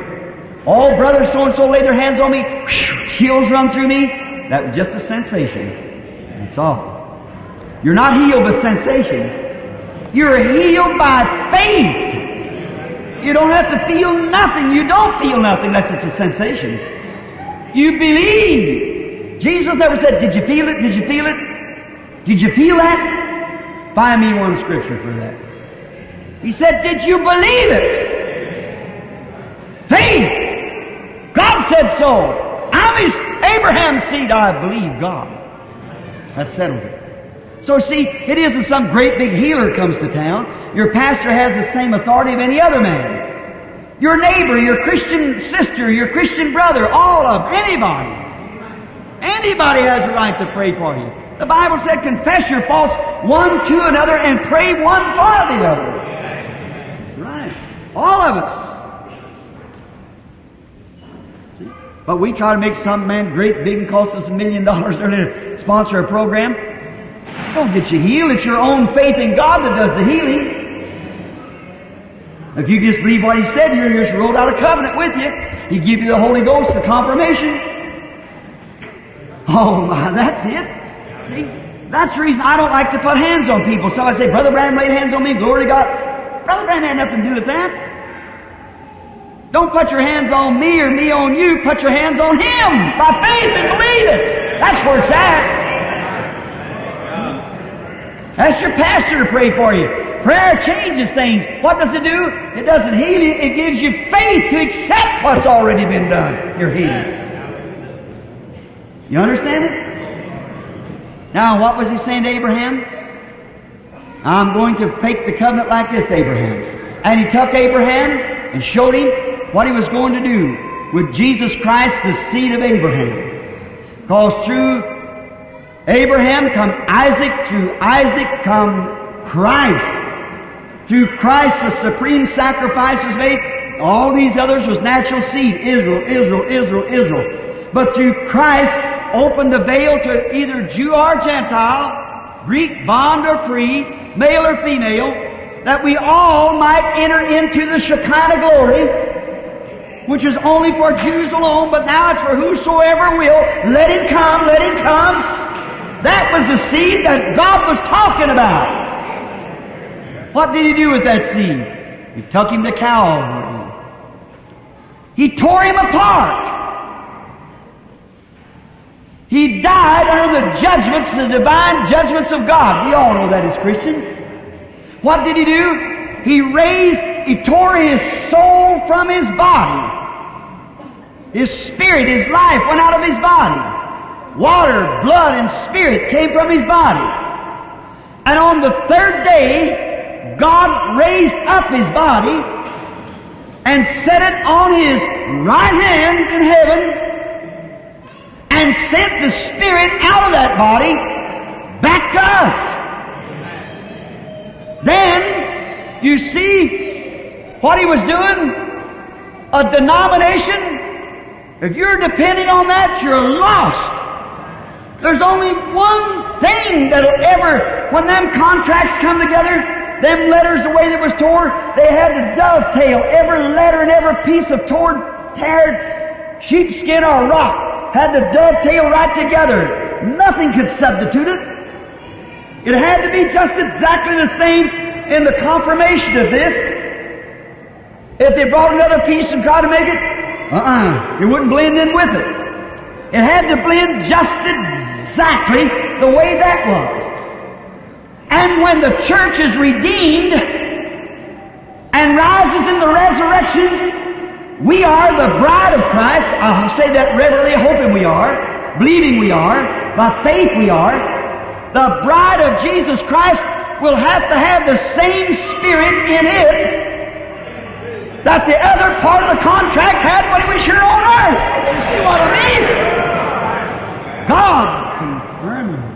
Oh, brother so and so laid their hands on me, chills run through me. That was just a sensation. That's all. You're not healed by sensations. You're healed by faith. You don't have to feel nothing. You don't feel nothing unless it's a sensation. You believe. Jesus never said, Did you feel it? Did you feel it? Did you feel that? Find me one scripture for that. He said, Did you believe it? Faith. God said so. I'm his Abraham's seed. I believe God. That settles it. So see, it isn't some great big healer comes to town. Your pastor has the same authority of any other man. Your neighbor, your Christian sister, your Christian brother, all of anybody. Anybody has a right to pray for you. The Bible said, confess your faults one to another and pray one for the other. Right. All of us. See? But we try to make some man great big and cost us a million dollars to sponsor a program. Don't get you healed. It's your own faith in God that does the healing. If you just believe what He said, you just wrote out a covenant with you. He give you the Holy Ghost for confirmation. Oh my, that's it. See, that's the reason I don't like to put hands on people. So I say, Brother Branham laid hands on me, glory to God. Brother Branham had nothing to do with that. Don't put your hands on me or me on you. Put your hands on Him by faith and believe it. That's where it's at. Ask your pastor to pray for you. Prayer changes things. What does it do? It doesn't heal you. It gives you faith to accept what's already been done. You're healed. You understand it? Now, what was he saying to Abraham? I'm going to make the covenant like this, Abraham. And he took Abraham and showed him what he was going to do with Jesus Christ, the seed of Abraham. Because through Abraham come Isaac, through Isaac come Christ. Through Christ the supreme sacrifice was made. All these others was natural seed. Israel, Israel, Israel, Israel. But through Christ opened the veil to either Jew or Gentile, Greek, bond or free, male or female, that we all might enter into the Shekinah glory, which is only for Jews alone, but now it's for whosoever will. Let him come, let him come. That was the seed that God was talking about. What did he do with that seed? He took him to Calvary. He tore him apart. He died under the judgments, the divine judgments of God. We all know that as Christians. What did he do? He raised, he tore his soul from his body. His spirit, his life went out of his body. Water, blood, and spirit came from his body. And on the third day, God raised up his body and set it on his right hand in heaven and sent the Spirit out of that body back to us. Then, you see what he was doing? A denomination. If you're depending on that, you're lost. There's only one thing that'll ever, when them contracts come together, them letters, the way that was torn, they had to dovetail every letter and every piece of torn, teared sheepskin or rock had to dovetail right together. Nothing could substitute it. It had to be just exactly the same in the confirmation of this. If they brought another piece and tried to make it, uh-uh, it wouldn't blend in with it. It had to blend just exactly the way that was. And when the church is redeemed and rises in the resurrection, we are the bride of Christ. I'll say that readily, hoping we are, believing we are, by faith we are. The bride of Jesus Christ will have to have the same spirit in it that the other part of the contract had when it was here on earth. You see what I mean? God confirmed.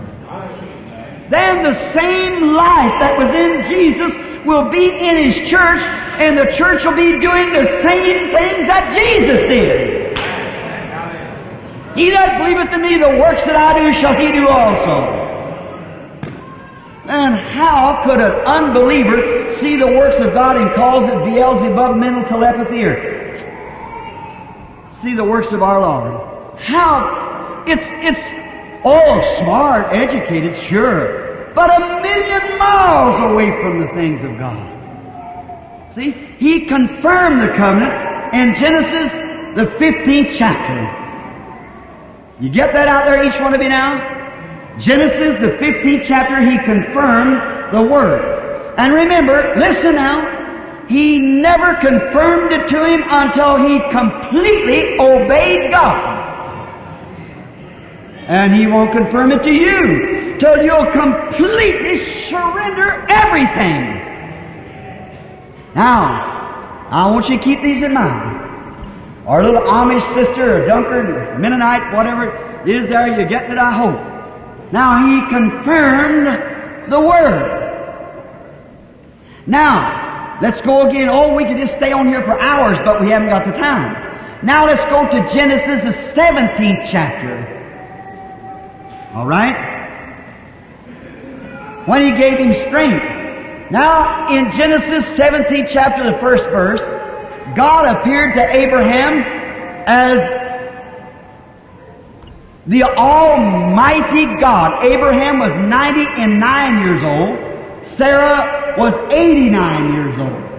Then the same life that was in Jesus will be in His church, and the church will be doing the same things that Jesus did. He that believeth in me, the works that I do shall he do also. And how could an unbeliever see the works of God and calls it Beelzebub mental telepathy or see the works of our Lord? How? It's, it's all smart, educated, sure, but a million miles away from the things of God. See? He confirmed the covenant in Genesis, the 15th chapter. You get that out there, each one of you now? Genesis, the 15th chapter, he confirmed the Word. And remember, listen now, he never confirmed it to him until he completely obeyed God. And he won't confirm it to you till you'll completely surrender everything. Now, I want you to keep these in mind. Our little Amish sister or Dunkard, Mennonite, whatever it is there, you get it, I hope. Now he confirmed the word. Now, let's go again. Oh, we could just stay on here for hours, but we haven't got the time. Now let's go to Genesis, the 17th chapter. All right? When he gave him strength. Now, in Genesis 17th chapter, the first verse, God appeared to Abraham as the Almighty God. Abraham was 90 and 9 years old Sarah was 89 years old.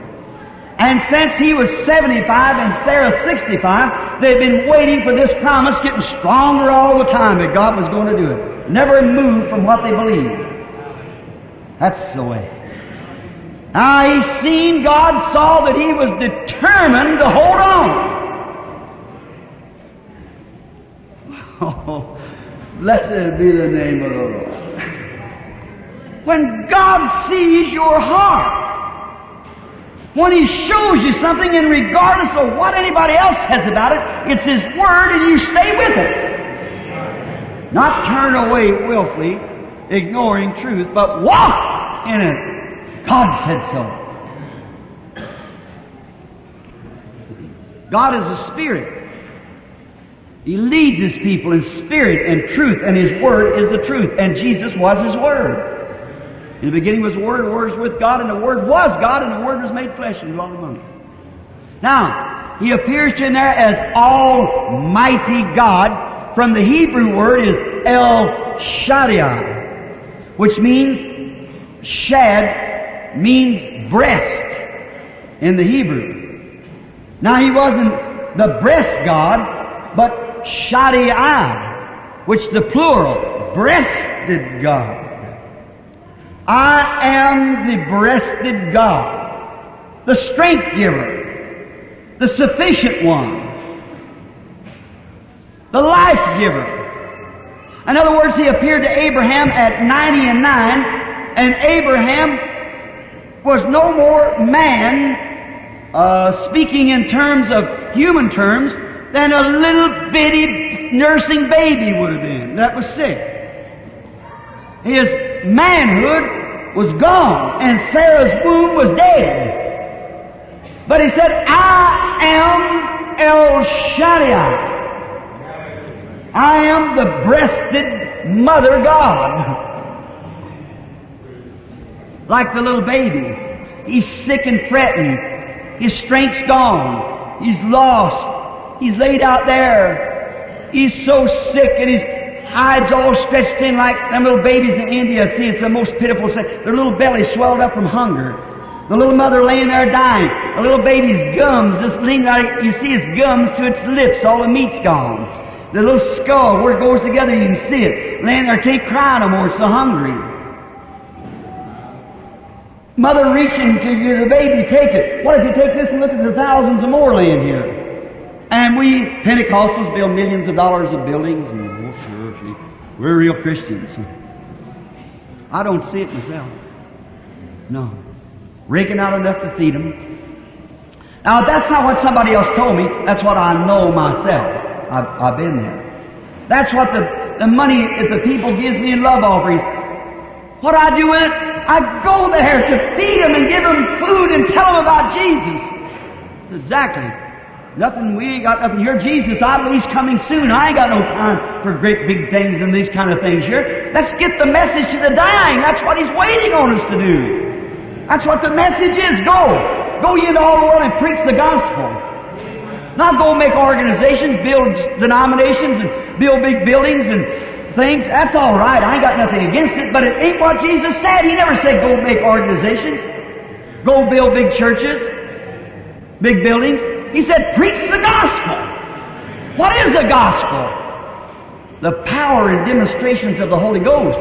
And since he was 75 and Sarah 65, they've been waiting for this promise, getting stronger all the time that God was going to do it. Never moved from what they believed. That's the way. Now he seen, God saw that he was determined to hold on. Oh, blessed be the name of the Lord. When God sees your heart, when He shows you something, and regardless of what anybody else says about it, it's His Word and you stay with it. Not turn away willfully, ignoring truth, but walk in it. God said so. God is a spirit. He leads His people in spirit and truth, and His Word is the truth, and Jesus was His Word. In the beginning was the Word, and the Word was with God, and the Word was God, and the Word was made flesh and dwelt among us. Now, He appears to in there as Almighty God. From the Hebrew word is El Shaddai, which means shad means breast in the Hebrew. Now He wasn't the breast God, but Shaddai, which the plural, breasted God. I am the breasted God, the strength giver, the sufficient one, the life giver. In other words, he appeared to Abraham at 90 and 9, and Abraham was no more man, uh, speaking in terms of human terms, than a little bitty nursing baby would have been that was sick. His manhood was gone, and Sarah's womb was dead. But he said, I am El Shaddai. I am the breasted mother God. Like the little baby. He's sick and fretting. His strength's gone. He's lost. He's laid out there. He's so sick and his hides all stretched in like them little babies in India. See, it's the most pitiful sight. Their little belly swelled up from hunger. The little mother laying there dying. The little baby's gums just leaning out. You see his gums to its lips. All the meat's gone. The little skull, where it goes together, you can see it. Laying there, can't cry no more. It's so hungry. Mother reaching to you, the baby, take it. What if you take this and look at the thousands of more laying here? And we Pentecostals build millions of dollars of buildings, and we're real Christians. I don't see it myself. No. Raking out enough to feed them. Now, that's not what somebody else told me. That's what I know myself. I've, I've been there. That's what the, the money that the people gives me in love offerings. What I do with it, I go there to feed them and give them food and tell them about Jesus. Exactly. Nothing, we ain't got nothing here. Jesus, I believe, he's coming soon. I ain't got no time for great big things and these kind of things here. Let's get the message to the dying. That's what he's waiting on us to do. That's what the message is. Go. Go ye into all the world and preach the gospel. Not go make organizations, build denominations, and build big buildings and things. That's all right. I ain't got nothing against it, but it ain't what Jesus said. He never said go make organizations. Go build big churches, big buildings. He said, preach the gospel. What is the gospel? The power and demonstrations of the Holy Ghost.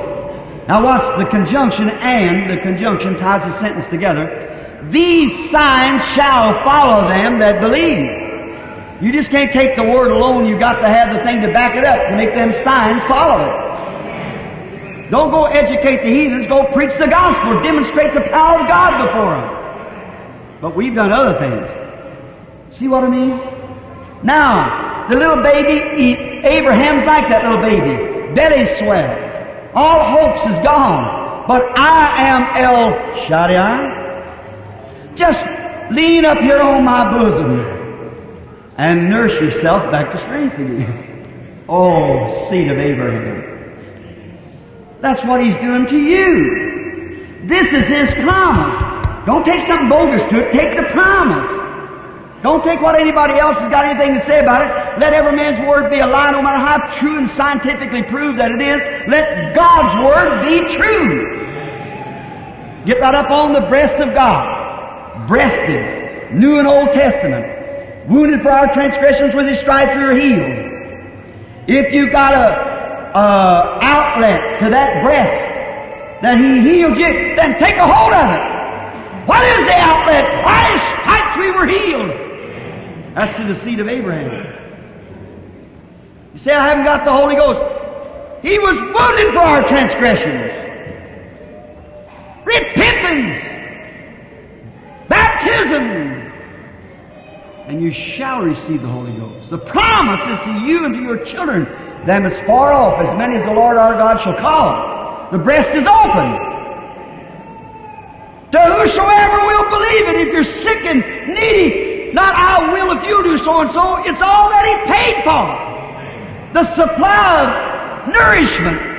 Now watch the conjunction and the conjunction ties the sentence together. These signs shall follow them that believe. You just can't take the word alone. You've got to have the thing to back it up to make them signs follow it. Don't go educate the heathens. Go preach the gospel. Demonstrate the power of God before them. But we've done other things. See what I mean? Now, the little baby, Abraham's like that little baby. Belly swell. All hopes is gone. But I am El Shaddai. Just lean up here on my bosom and nurse yourself back to strength again. Oh, seed of Abraham. That's what he's doing to you. This is his promise. Don't take something bogus to it. Take the promise. Don't take what anybody else has got anything to say about it. Let every man's word be a lie, no matter how true and scientifically proved that it is. Let God's word be true. Get right up on the breast of God. Breasted. New and Old Testament. Wounded for our transgressions with his stripes we were healed. If you've got a, a outlet to that breast that he healed you, then take a hold of it. What is the outlet? By his stripes we were healed. That's to the seed of Abraham. You say, I haven't got the Holy Ghost. He was wounded for our transgressions. Repentance. Baptism. And you shall receive the Holy Ghost. The promise is to you and to your children, them as far off, as many as the Lord our God shall call. The breast is open. To whosoever will believe it, if you're sick and needy, not I will if you do so and so, it's already paid for. The supply of nourishment.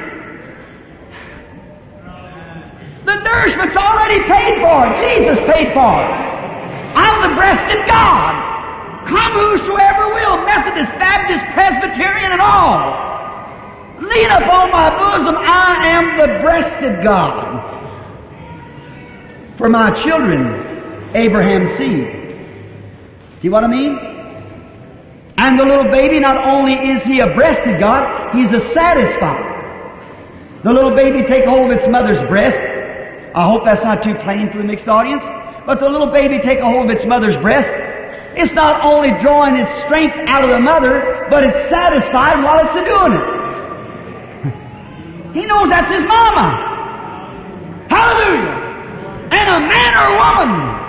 The nourishment's already paid for. Jesus paid for. It. I'm the breasted God. Come whosoever will, Methodist, Baptist, Presbyterian, and all. Lean upon my bosom, I am the breasted God. For my children, Abraham's seed. See what I mean? And the little baby, not only is he a breasted God, he's a satisfied. The little baby take hold of its mother's breast. I hope that's not too plain for the mixed audience. But the little baby take a hold of its mother's breast. It's not only drawing its strength out of the mother, but it's satisfied while it's doing it. he knows that's his mama. Hallelujah. And a man or woman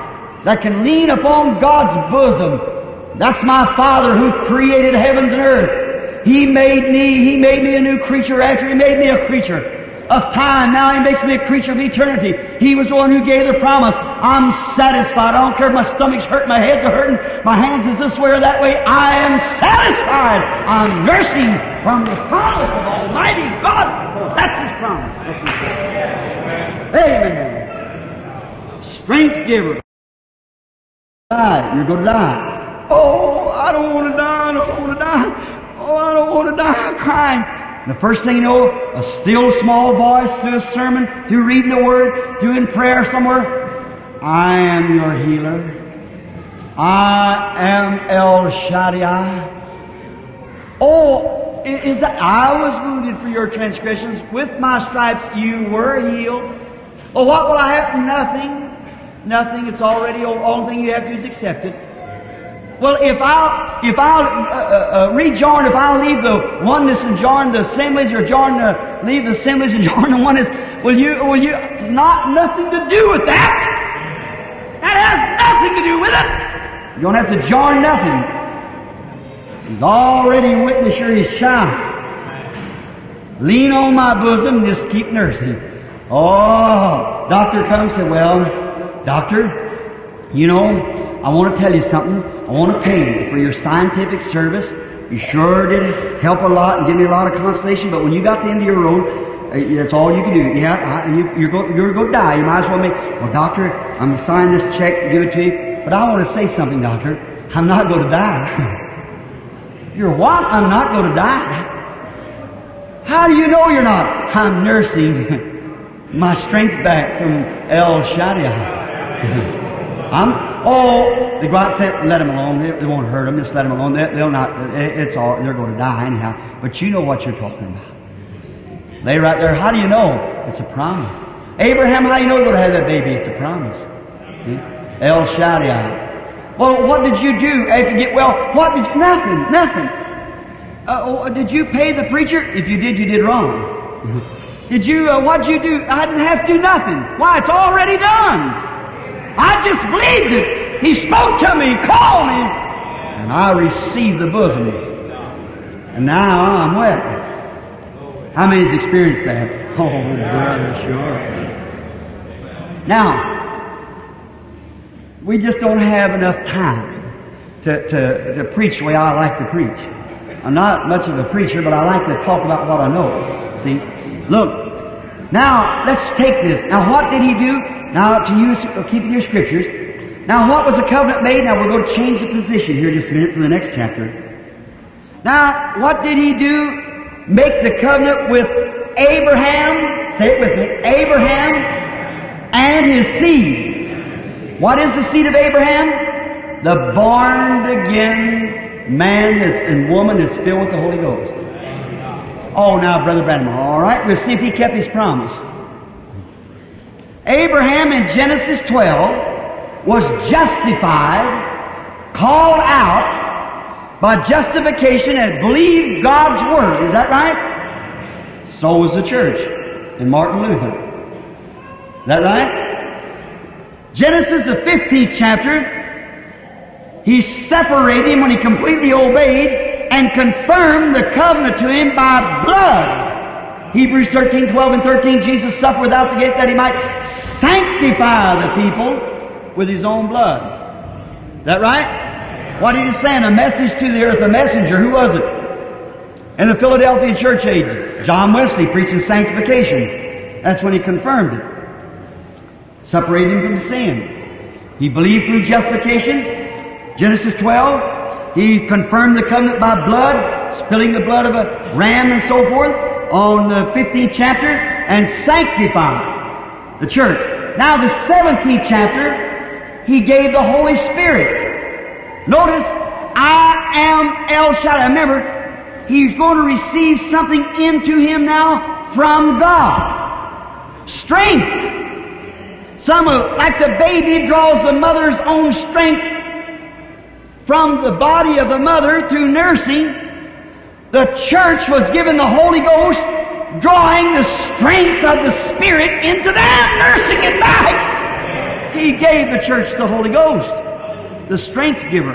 that can lean upon God's bosom. That's my Father who created heavens and earth. He made me, He made me a new creature after He made me a creature of time. Now He makes me a creature of eternity. He was the one who gave the promise. I'm satisfied. I don't care if my stomach's hurting, my head's are hurting, my hands is this way or that way. I am satisfied. I'm nursing from the promise of Almighty God. That's His promise. That's His Amen. Strength giver. Die. You're going to die. Oh, I don't want to die. I don't want to die. Oh, I don't want to die. I'm crying. The first thing you know, a still small voice through a sermon, through reading the Word, through in prayer somewhere, I am your healer. I am El Shaddai. Oh, is that I was wounded for your transgressions. With my stripes you were healed. Oh, what will I have? Nothing. Nothing. It's already all. Only thing you have to do is accept it. Well, if I'll if I'll uh, uh, rejoin, if I'll leave the oneness and join the assemblies, or join the leave the assemblies and join the oneness, will you will you not nothing to do with that? That has nothing to do with it. You don't have to join nothing. He's already witnessed your his shout. Lean on my bosom, just keep nursing. Oh, doctor comes and said, well, doctor, you know, I want to tell you something. I want to pay you for your scientific service. You sure did help a lot and give me a lot of consolation, but when you got to the end of your road, uh, that's all you can do. Yeah, I, you, you're going you're going to die. You might as well make, well, doctor, I'm going to sign this check, give it to you. But I want to say something, doctor. I'm not going to die. You're what? I'm not going to die. How do you know you're not? I'm nursing my strength back from El Shaddai. I'm, oh, they go out and say, let them alone. They, they won't hurt them. Just let them alone. They, will not, it's all, they're going to die anyhow. But you know what you're talking about. Lay right there. How do you know? It's a promise. Abraham, how do you know you're going to have that baby? It's a promise. El Shaddai. Well, what did you do after you get well? What did you? Nothing, nothing. Uh, oh, did you pay the preacher? If you did, you did wrong. did you? Uh, what did you do? I didn't have to do nothing. Why? It's already done. I just believed it. He spoke to me, called me, and I received the bosom. And now I'm wet. How many's experienced that? Oh, brother, sure. Now, we just don't have enough time to, to, to preach the way I like to preach. I'm not much of a preacher, but I like to talk about what I know. See? Look, now let's take this. Now what did he do? Now to use, keeping your scriptures. Now what was the covenant made? Now we're going to change the position here just a minute for the next chapter. Now what did he do? Make the covenant with Abraham. Say it with me. Abraham and his seed. What is the seed of Abraham? The born again man that's, and woman that's filled with the Holy Ghost. Oh, now, Brother Branham, all right, we'll see if he kept his promise. Abraham in Genesis 12 was justified, called out by justification and believed God's Word. Is that right? So was the church and Martin Luther. Is that right? Genesis, the 15th chapter, he separated him when he completely obeyed and confirmed the covenant to him by blood. Hebrews 13, 12 and 13, Jesus suffered without the gate that he might sanctify the people with his own blood. Is that right? What did he send? A message to the earth, a messenger. Who was it? In the Philadelphia church age, John Wesley preaching sanctification. That's when he confirmed it. Separated him from sin. He believed through justification. Genesis 12, he confirmed the covenant by blood, spilling the blood of a ram and so forth on uh, the 15th chapter, and sanctified the church. Now the 17th chapter, he gave the Holy Spirit. Notice, I am El Shaddai. Remember, he's going to receive something into him now from God. Strength. Some of, like the baby draws the mother's own strength from the body of the mother through nursing, the church was given the Holy Ghost, drawing the strength of the Spirit into them, nursing it back. He gave the church the Holy Ghost, the strength giver.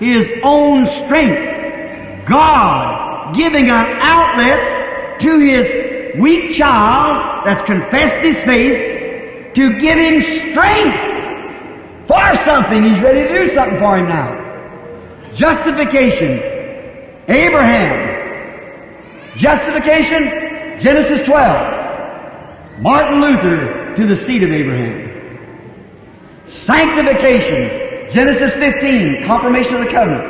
His own strength. God giving an outlet to His weak child that's confessed his faith to give him strength for something. He's ready to do something for him now. Justification. Abraham. Justification. Genesis 12. Martin Luther to the seed of Abraham. Sanctification. Genesis 15. Confirmation of the covenant.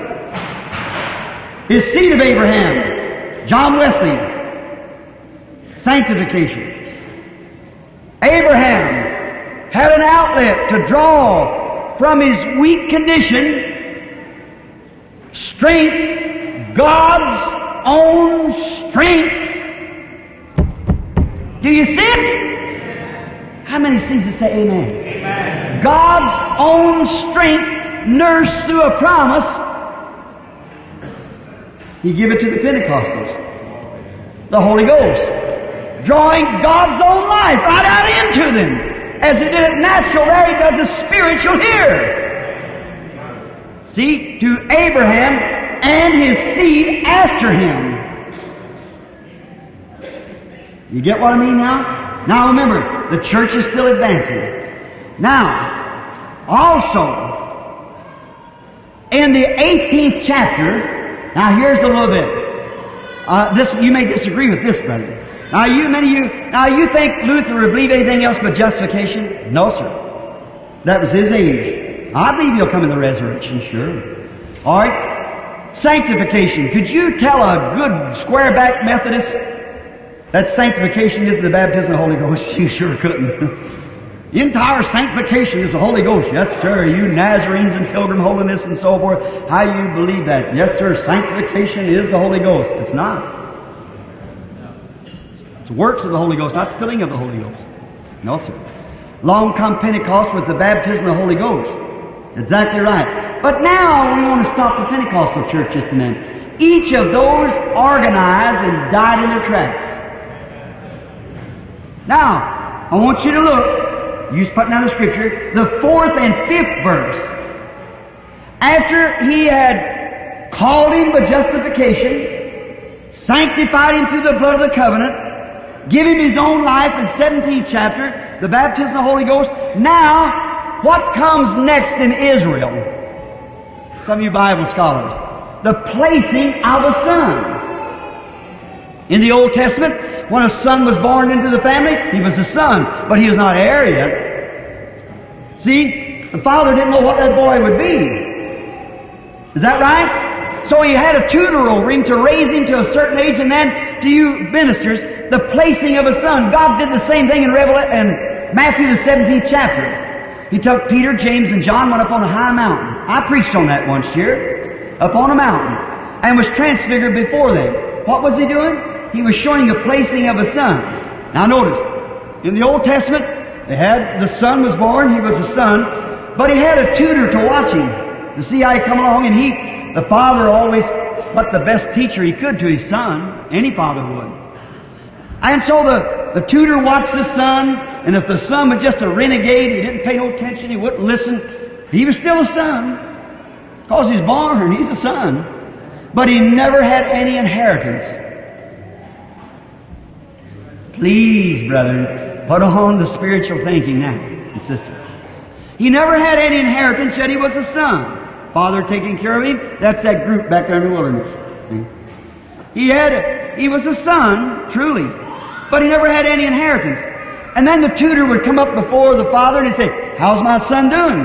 His seed of Abraham. John Wesley. Sanctification. Abraham had an outlet to draw from his weak condition strength, God's own strength. Do you see it? How many sees it say amen? amen? God's own strength nursed through a promise. He gave it to the Pentecostals. The Holy Ghost. Drawing God's own life right out into them. As He did it natural, there He does the spiritual here. See, to Abraham and his seed after him. You get what I mean now? Now remember, the church is still advancing. Now, also, in the 18th chapter, now here's a little bit. Uh, this you may disagree with this, brother. Now you, many of you, now you think Luther would believe anything else but justification? No, sir. That was his age. I believe he'll come in the resurrection, sure. All right. Sanctification. Could you tell a good square back Methodist that sanctification isn't the baptism of the Holy Ghost? You sure couldn't. The entire sanctification is the Holy Ghost. Yes, sir. You Nazarenes and Pilgrim Holiness and so forth. How you believe that? Yes, sir. Sanctification is the Holy Ghost. It's not. It's works of the Holy Ghost, not the filling of the Holy Ghost. No, sir. Long come Pentecost with the baptism of the Holy Ghost. Exactly right. But now we want to stop the Pentecostal church just a minute. Each of those organized and died in their tracks. Now, I want you to look, you putting down the scripture, the fourth and fifth verse. After he had called him by justification, sanctified him through the blood of the covenant, give him his own life in 17th chapter, the baptism of the Holy Ghost. Now, what comes next in Israel? Some of you Bible scholars. The placing of a son. In the Old Testament, when a son was born into the family, he was a son, but he was not heir yet. See, the father didn't know what that boy would be. Is that right? So he had a tutor over him to raise him to a certain age, and then to you ministers, the placing of a son. God did the same thing in Revelation, in Matthew the 17th chapter. He took Peter, James, and John, went up on a high mountain. I preached on that once year, up on a mountain, and was transfigured before them. What was he doing? He was showing the placing of a son. Now notice, in the Old Testament, they had, the son was born, he was a son, but he had a tutor to watch him, to see he come along, and he, the father always put the best teacher he could to his son. Any father would. And so the, the tutor watched the son, and if the son was just a renegade, he didn't pay no attention, he wouldn't listen, he was still a son. Because he's born, he's a son. But he never had any inheritance. Please, brethren, put on the spiritual thinking now, and sister. He never had any inheritance, yet he was a son. Father taking care of him, that's that group back there in the wilderness. He had, he was a son, truly, but he never had any inheritance. And then the tutor would come up before the father and he'd say, how's my son doing?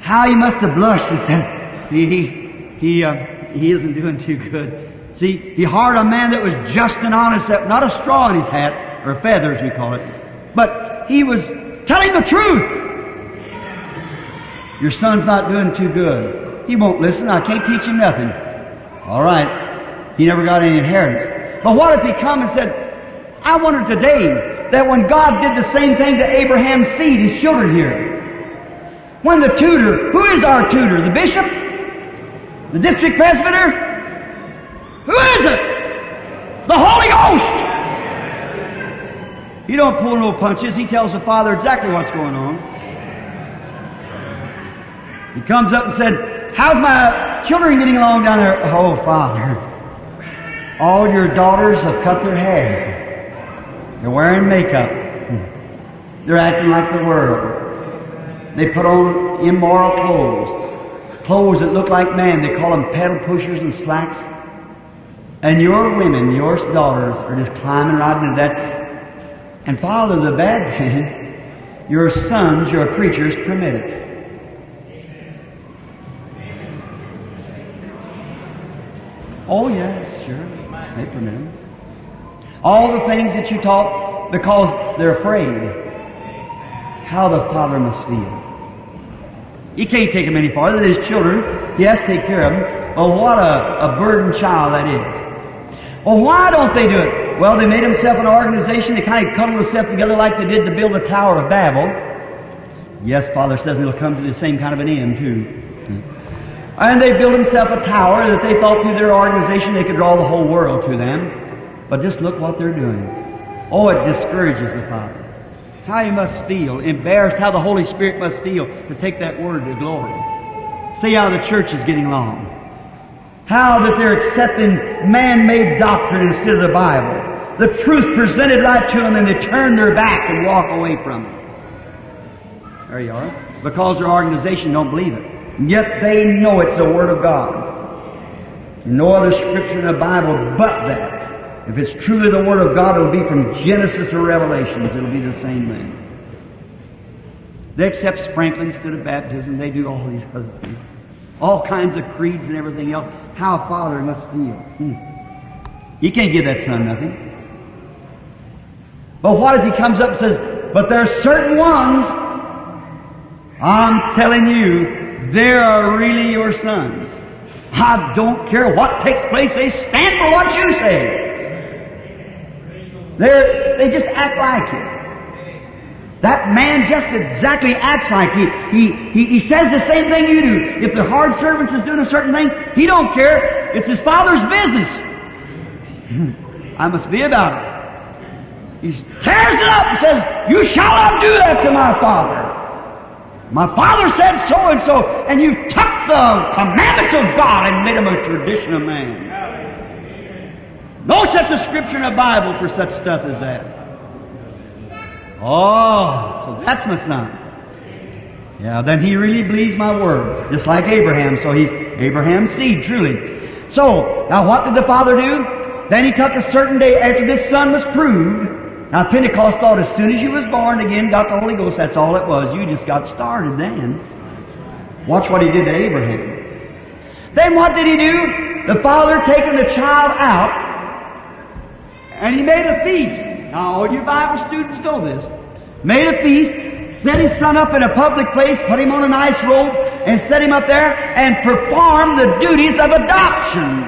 How he must have blushed and said, he, he, he, uh, he isn't doing too good. See, he hired a man that was just and honest, that not a straw in his hat, or feathers we call it, but he was telling the truth. Your son's not doing too good. He won't listen. I can't teach him nothing. All right. He never got any inheritance. But what if he come and said, I wonder today that when God did the same thing to Abraham's seed, his children here, when the tutor, who is our tutor? The bishop? The district presbyter? Who is it? The Holy Ghost! He don't pull no punches. He tells the Father exactly what's going on. He comes up and said, How's my children getting along down there? Oh, Father, all your daughters have cut their hair. They're wearing makeup. They're acting like the world. They put on immoral clothes. Clothes that look like man. They call them pedal pushers and slacks. And your women, your daughters, are just climbing right into that. And Father, the bad thing, your sons, your preachers, permit it. Oh, yes, sure. They permit them. All the things that you taught because they're afraid. How the father must feel. He can't take them any farther. They're his children. He has to take care of them. Oh, what a, a burdened child that is. Well, why don't they do it? Well, they made themselves an organization. They kind of cuddled themselves together like they did to build the Tower of Babel. Yes, Father says it'll come to the same kind of an end, too. And they built themselves a tower that they thought through their organization they could draw the whole world to them. But just look what they're doing. Oh, it discourages the Father. How he must feel, embarrassed, how the Holy Spirit must feel to take that word to glory. See how the church is getting along. How that they're accepting man-made doctrine instead of the Bible. The truth presented right to them and they turn their back and walk away from it. There you are. Because their organization don't believe it. Yet they know it's the Word of God. No other scripture in the Bible but that. If it's truly the Word of God, it'll be from Genesis or Revelations. It'll be the same thing. They accept sprinkling instead of baptism. They do all these other things. All kinds of creeds and everything else. How a father must feel. Hmm. He can't give that son nothing. But what if he comes up and says, but there are certain ones, I'm telling you, they are really your sons. I don't care what takes place, they stand for what you say. They're, they just act like it. That man just exactly acts like he, he, he, he says the same thing you do. If the hard servant is doing a certain thing, he don't care. It's his father's business. I must be about it. He tears it up and says, You shall not do that to my father. My father said so and so, and you've took the commandments of God and made them a tradition of man. No such a scripture in the Bible for such stuff as that. Oh, so that's my son. Yeah, then he really believes my word, just like Abraham. So he's Abraham's seed, truly. So, now what did the father do? Then he took a certain day after this son was proved. Now Pentecost thought as soon as you was born again, got the Holy Ghost, that's all it was. You just got started then. Watch what he did to Abraham. Then what did he do? The father taking the child out, and he made a feast. Now, all you Bible students know this. Made a feast, set his son up in a public place, put him on a nice robe, and set him up there, and performed the duties of adoption.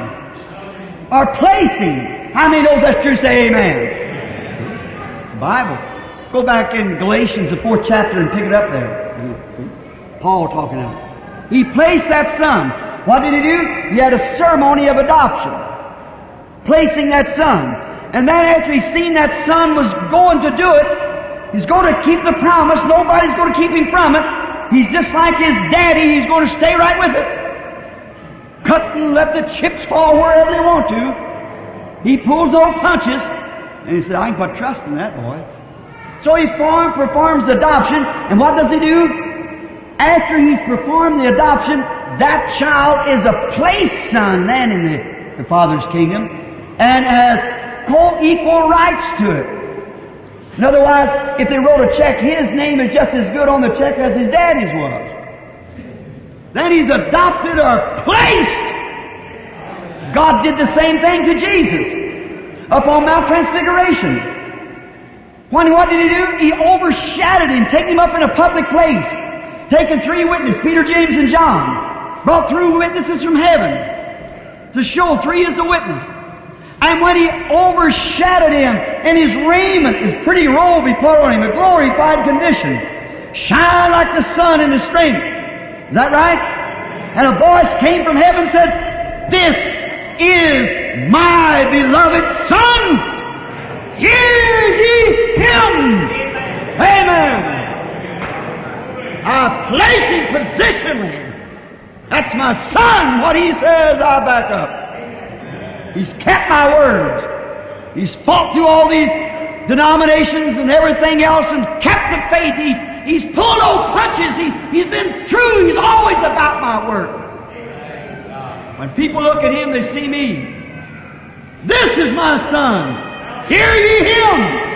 Or placing. How many knows that's true? Say amen. Bible. Go back in Galatians, the fourth chapter, and pick it up there. Paul talking about. He placed that son. What did he do? He had a ceremony of adoption. Placing that son. And then after he's seen that son was going to do it, he's going to keep the promise. Nobody's going to keep him from it. He's just like his daddy. He's going to stay right with it. Cut and let the chips fall wherever they want to. He pulls no punches. And he said, I can put trust in that boy. So he form, performs adoption, and what does he do? After he's performed the adoption, that child is a place son then in the, the Father's kingdom, and has co-equal rights to it. In other words, if they wrote a check, his name is just as good on the check as his daddy's was. Then he's adopted or placed. God did the same thing to Jesus upon Mount Transfiguration. When what did he do? He overshadowed him, taking him up in a public place, taking three witnesses, Peter, James, and John, brought through witnesses from heaven to show three is the witness. And when he overshadowed him, and his raiment, his pretty robe he put on him, a glorified condition, shine like the sun in his strength. Is that right? And a voice came from heaven and said, This is my beloved Son. Hear ye him. Amen. I place him positionally. That's my son. What he says, I back up. He's kept my words. He's fought through all these denominations and everything else and kept the faith. He, he's pulled no punches. He, he's been true. He's always about my word. When people look at him, they see me. This is my son. Hear ye him.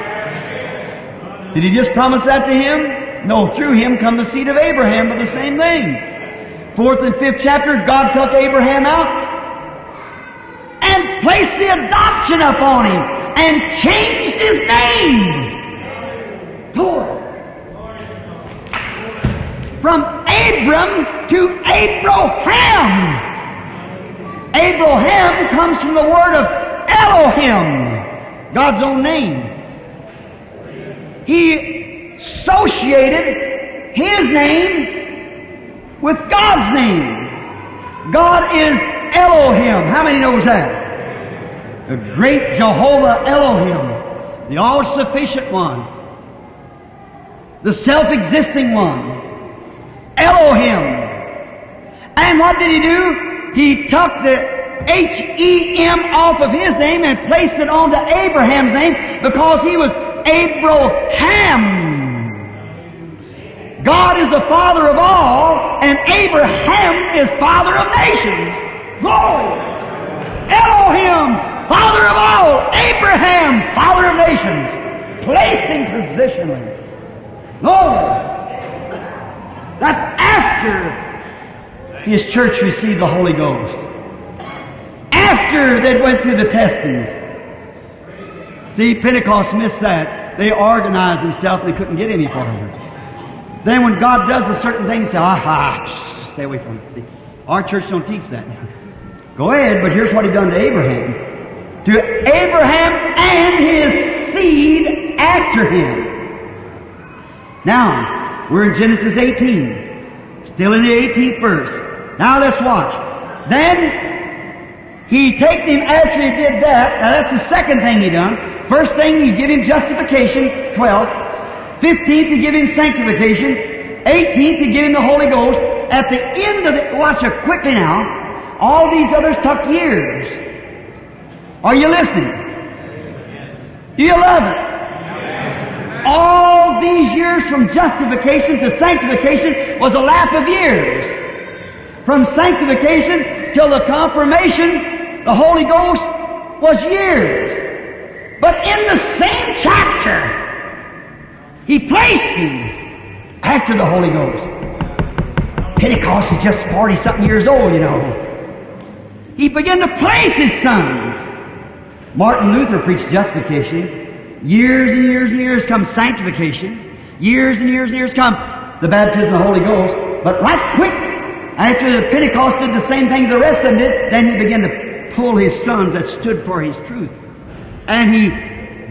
Did he just promise that to him? No, through him come the seed of Abraham but the same thing. Fourth and fifth chapter, God took Abraham out and placed the adoption upon him and changed his name. Lord. From Abram to Abraham. Abraham comes from the word of Elohim, God's own name. He associated his name with God's name. God is Elohim. How many knows that? The great Jehovah Elohim, the all-sufficient one, the self-existing one, Elohim. And what did he do? He took the H-E-M off of his name and placed it onto Abraham's name because he was Abraham. God is the father of all, and Abraham is father of nations. Glory! Elohim, father of all. Abraham, father of nations. Placed him positionally. Lord! That's after his church received the Holy Ghost. After they went through the testings. See, Pentecost missed that. They organized themselves and they couldn't get any farther. Then when God does a certain thing, say, ah, stay away from it. See, our church don't teach that. Go ahead, but here's what he done to Abraham. To Abraham and his seed after him. Now, we're in Genesis 18. Still in the 18th verse. Now let's watch. Then, he take him after he did that. Now that's the second thing he done. First thing, you give him justification, 12. 15th, you give him sanctification. 18th, you give him the Holy Ghost. At the end of the, watch it quickly now. All these others took years. Are you listening? Do you love it? All these years from justification to sanctification was a lap of years. From sanctification till the confirmation, the Holy Ghost was years. But in the same chapter, He placed him after the Holy Ghost. Pentecost is just 40 something years old, you know. He began to place his sons. Martin Luther preached justification. Years and years and years come sanctification. Years and years and years come the baptism of the Holy Ghost. But right quick, after the Pentecost did the same thing the rest of them did, then he began to pull his sons that stood for his truth. And he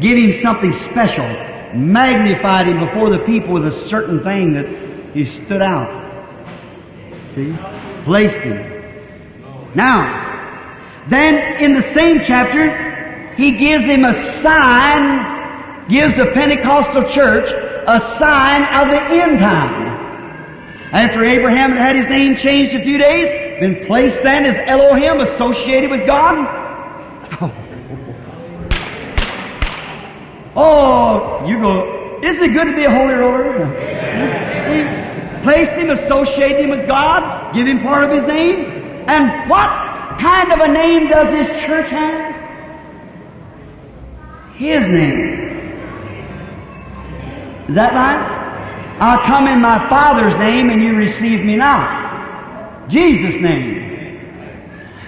gave him something special, magnified him before the people with a certain thing that he stood out. See? Placed him. Now, then in the same chapter, he gives him a sign, gives the Pentecostal church a sign of the end time. After Abraham had had his name changed a few days, been placed then as Elohim associated with God. Oh, you go, isn't it good to be a holy roller? See, placed him, associated him with God, give him part of his name. And what kind of a name does this church have? His name. Is that right? I come in my Father's name and you receive me not. Jesus' name.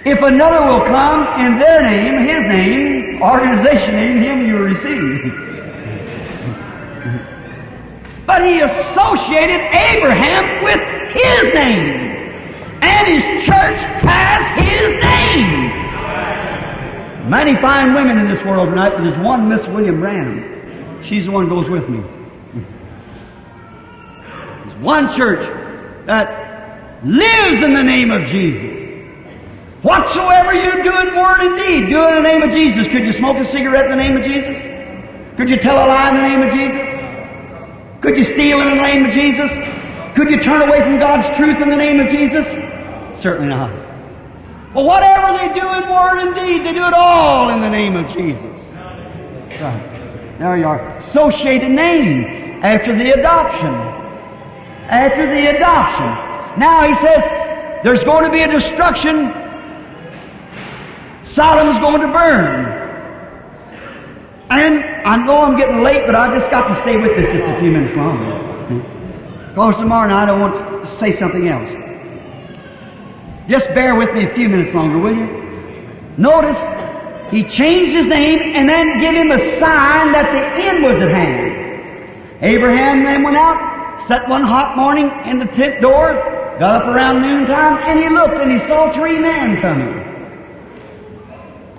If another will come in their name, his name, organization name, him you receive. but he associated Abraham with his name. And his church has his name. Many fine women in this world tonight, but there's one Miss William Branham. She's the one who goes with me. There's one church that lives in the name of Jesus. Whatsoever you do in word and deed, do in the name of Jesus. Could you smoke a cigarette in the name of Jesus? Could you tell a lie in the name of Jesus? Could you steal in the name of Jesus? Could you turn away from God's truth in the name of Jesus? Certainly not. But whatever they do in word and deed, they do it all in the name of Jesus. Right. There you are. Associated name after the adoption. After the adoption. Now he says there's going to be a destruction. Sodom's going to burn. And I know I'm getting late, but I just got to stay with this just a few minutes longer. Because tomorrow night I don't want to say something else. Just bear with me a few minutes longer, will you? Notice he changed his name and then give him a sign that the end was at hand. Abraham then went out, set one hot morning in the tent door, got up around noontime, and he looked and he saw three men coming.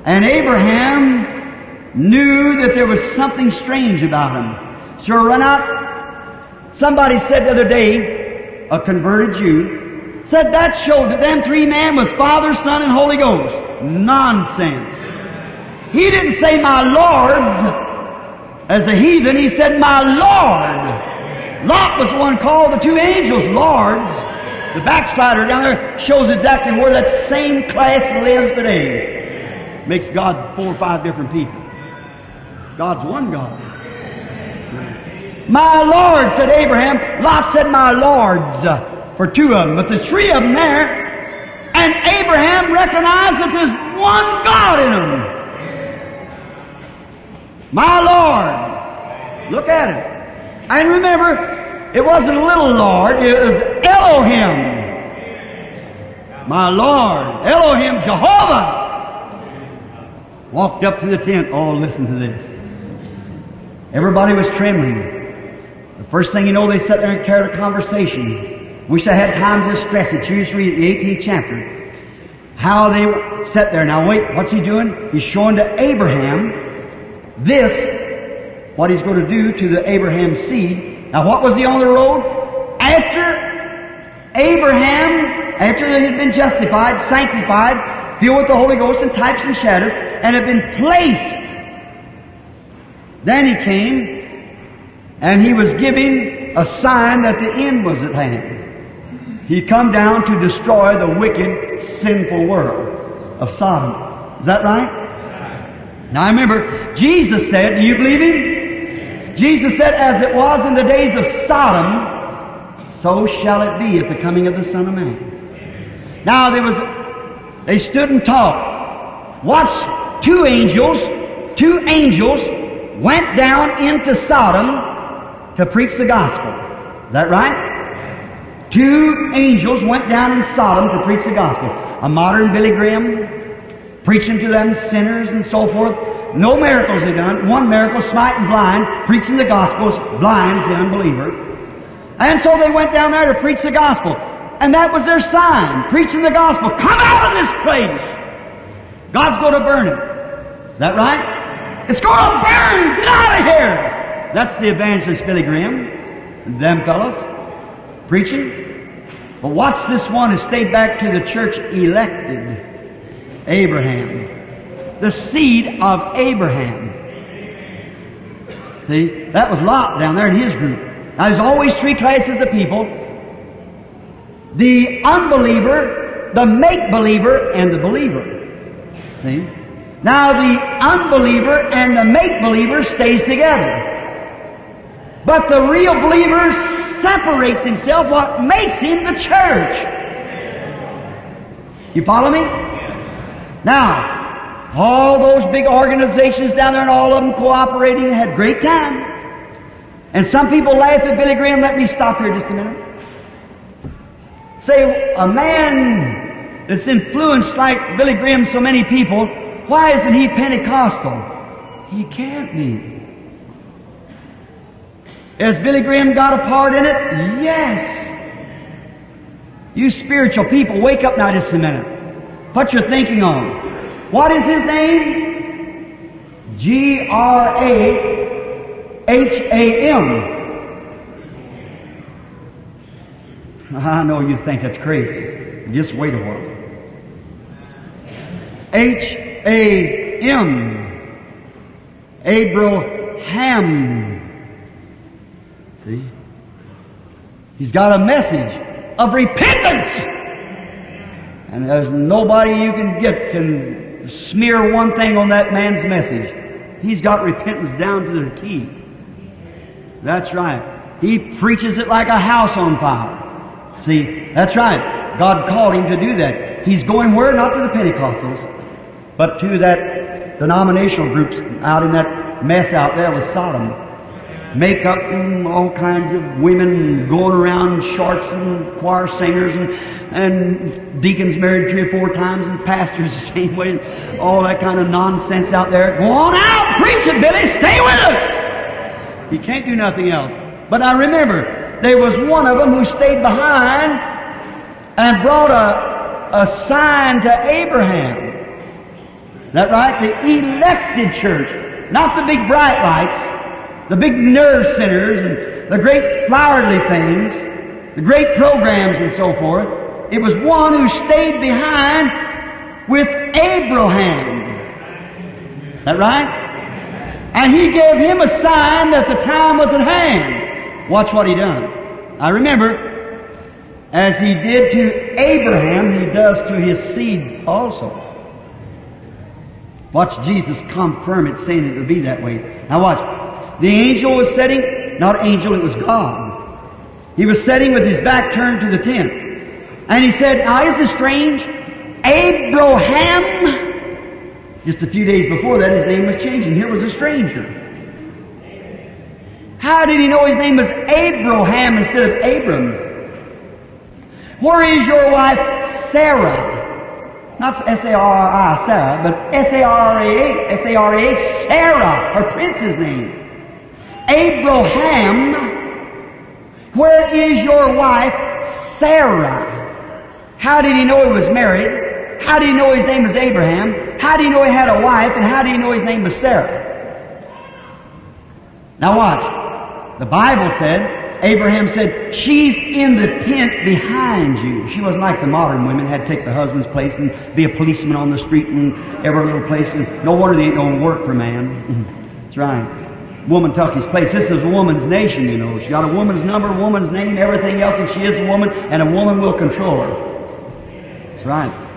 And Abraham knew that there was something strange about him. So he ran out. Somebody said the other day, a converted Jew, said that showed that them three men was Father, Son, and Holy Ghost. Nonsense. He didn't say my lords as a heathen, he said my Lord. Lot was the one called the two angels lords. The backslider down there shows exactly where that same class lives today. Makes God four or five different people. God's one God. My Lord, said Abraham. Lot said, My Lords, for two of them. But there's three of them there. And Abraham recognized that there's one God in them. My Lord. Look at it. And remember, it wasn't a little Lord, it was Elohim. My Lord, Elohim, Jehovah. Walked up to the tent. Oh, listen to this. Everybody was trembling. The first thing you know, they sat there and carried a conversation. Wish I had time to stress it. You just read the 18th chapter. How they sat there. Now wait, what's he doing? He's showing to Abraham this, what he's going to do to the Abraham seed. Now what was he on the road? After Abraham, after he had been justified, sanctified, filled with the Holy Ghost and types and shadows, and had been placed, then he came and he was giving a sign that the end was at hand. He come down to destroy the wicked, sinful world of Sodom. Is that right? Now I remember, Jesus said, do you believe him? Jesus said, as it was in the days of Sodom, so shall it be at the coming of the Son of Man. Now there was, they stood and talked. Watch, two angels, two angels went down into Sodom to preach the gospel. Is that right? Two angels went down in Sodom to preach the gospel. A modern Billy Graham, preaching to them sinners and so forth. No miracles he done. One miracle, smiting blind, preaching the gospel, blinds the unbeliever. And so they went down there to preach the gospel. And that was their sign, preaching the gospel. Come out of this place! God's going to burn it. Is that right? It's going to burn! Get out of here! That's the evangelist Billy Graham. Them fellows. Preaching. But watch this one who stayed back to the church elected. Abraham. The seed of Abraham. See? That was Lot down there in his group. Now there's always three classes of people. The unbeliever, the make-believer, and the believer. See? Now the unbeliever and the make-believer stays together. But the real believer separates himself, what makes him the church. You follow me? Now, all those big organizations down there and all of them cooperating had great time. And some people laugh at Billy Graham. Let me stop here just a minute. Say, a man that's influenced like Billy Graham so many people, why isn't he Pentecostal? He can't be. Has Billy Graham got a part in it? Yes. You spiritual people, wake up now just a minute. Put your thinking on. What is his name? G R A H A M. I know you think that's crazy. Just wait a while. H A M. Abraham. See? He's got a message of repentance. And there's nobody you can get can smear one thing on that man's message. He's got repentance down to the key. That's right. He preaches it like a house on fire. See, that's right. God called him to do that. He's going where? Not to the Pentecostals, but to that denominational groups out in that mess out there with Sodom makeup and all kinds of women going around shorts and choir singers and, and deacons married three or four times and pastors the same way, all that kind of nonsense out there. Go on out, preach it, Billy, stay with it. He can't do nothing else. But I remember there was one of them who stayed behind and brought a, a sign to Abraham. That right? The elected church, not the big bright lights, the big nerve centers and the great flowery things, the great programs and so forth. It was one who stayed behind with Abraham. That right? And he gave him a sign that the time was at hand. Watch what he done. I remember, as he did to Abraham, he does to his seed also. Watch Jesus confirm it, saying it will be that way. Now watch. The angel was sitting, not angel, it was God. He was sitting with his back turned to the tent. And he said, now isn't this strange? Abraham, just a few days before that his name was changing. Here was a stranger. How did he know his name was Abraham instead of Abram? Where is your wife Sarah? Not S-A-R-I, Sarah, but S-A-R-A-H, S-A-R-A-H, Sarah, her prince's name. Abraham, where is your wife Sarah? How did he know he was married? How did he know his name was Abraham? How did he know he had a wife? And how did he know his name was Sarah? Now watch. The Bible said, Abraham said, she's in the tent behind you. She wasn't like the modern women, had to take the husband's place and be a policeman on the street and every little place. And no wonder they ain't going to work for man. That's right woman took his place. This is a woman's nation, you know. She got a woman's number, a woman's name, everything else, and she is a woman, and a woman will control her. That's right.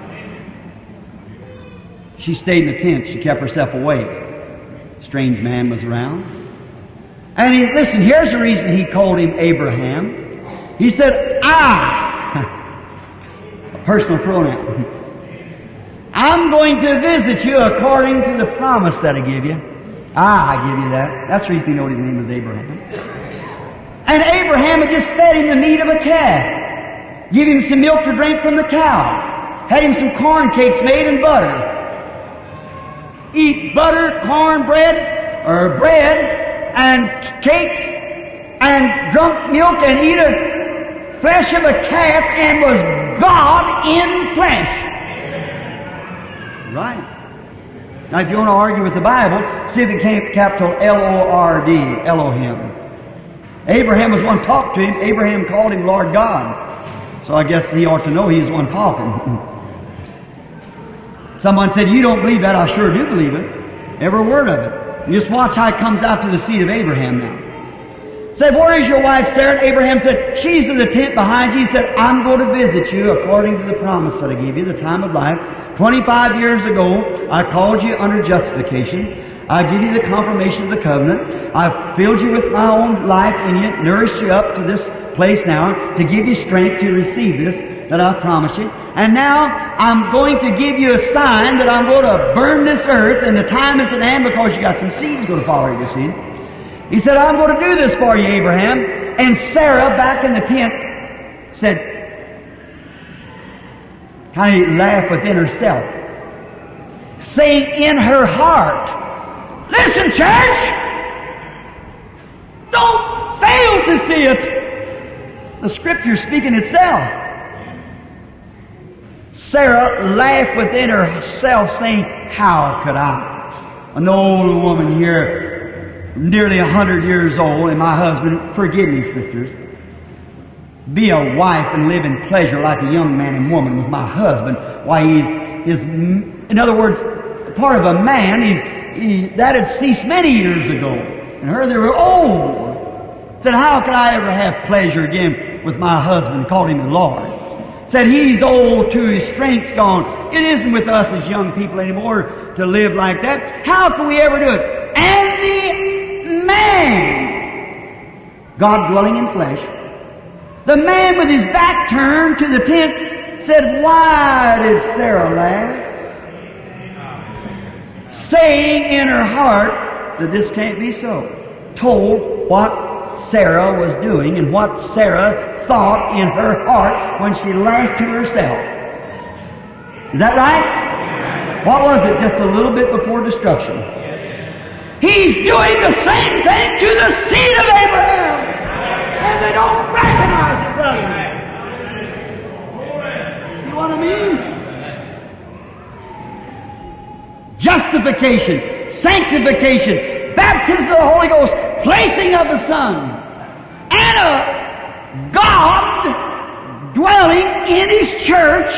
She stayed in the tent. She kept herself awake. Strange man was around. And he, listen, here's the reason he called him Abraham. He said, I, a personal pronoun. I'm going to visit you according to the promise that I give you. Ah, I give you that. That's the reason he knew his name was Abraham. And Abraham had just fed him the meat of a calf, give him some milk to drink from the cow, had him some corn cakes made and butter. eat butter, corn bread, or bread, and cakes, and drunk milk, and eat a flesh of a calf, and was God in flesh. Right. Now, if you want to argue with the Bible, see if it came capital L-O-R-D, Elohim. Abraham was one talked to him. Abraham called him Lord God. So I guess he ought to know he's one talking. Someone said, you don't believe that. I sure do believe it. Every word of it. Just watch how it comes out to the seed of Abraham now. Said, where is your wife Sarah? And Abraham said, she's in the tent behind you. He said, I'm going to visit you according to the promise that I gave you, the time of life. 25 years ago, I called you under justification. I give you the confirmation of the covenant. I filled you with my own life in you, nourished you up to this place now to give you strength to receive this that I promised you. And now I'm going to give you a sign that I'm going to burn this earth and the time is at hand because you got some seeds going to follow you, see. He said, I'm going to do this for you, Abraham. And Sarah, back in the tent, said, kind of laughed within herself, saying in her heart, Listen, church! Don't fail to see it! The scripture's speaking itself. Sarah laughed within herself, saying, How could I? An old woman here, nearly a hundred years old, and my husband, forgive me, sisters, be a wife and live in pleasure like a young man and woman with my husband. Why, he's, is, in other words, part of a man, he's, he, that had ceased many years ago. And her, they were old. Said, how can I ever have pleasure again with my husband? Called him the Lord. Said, he's old too, his strength's gone. It isn't with us as young people anymore to live like that. How can we ever do it? And the man, God dwelling in flesh, the man with his back turned to the tent said, Why did Sarah laugh? Saying in her heart that this can't be so. Told what Sarah was doing and what Sarah thought in her heart when she laughed to herself. Is that right? What was it just a little bit before destruction? He's doing the same thing to the seed of Abraham. And they don't recognize it, brother. See what I mean? Justification, sanctification, baptism of the Holy Ghost, placing of the Son, and a God dwelling in His church,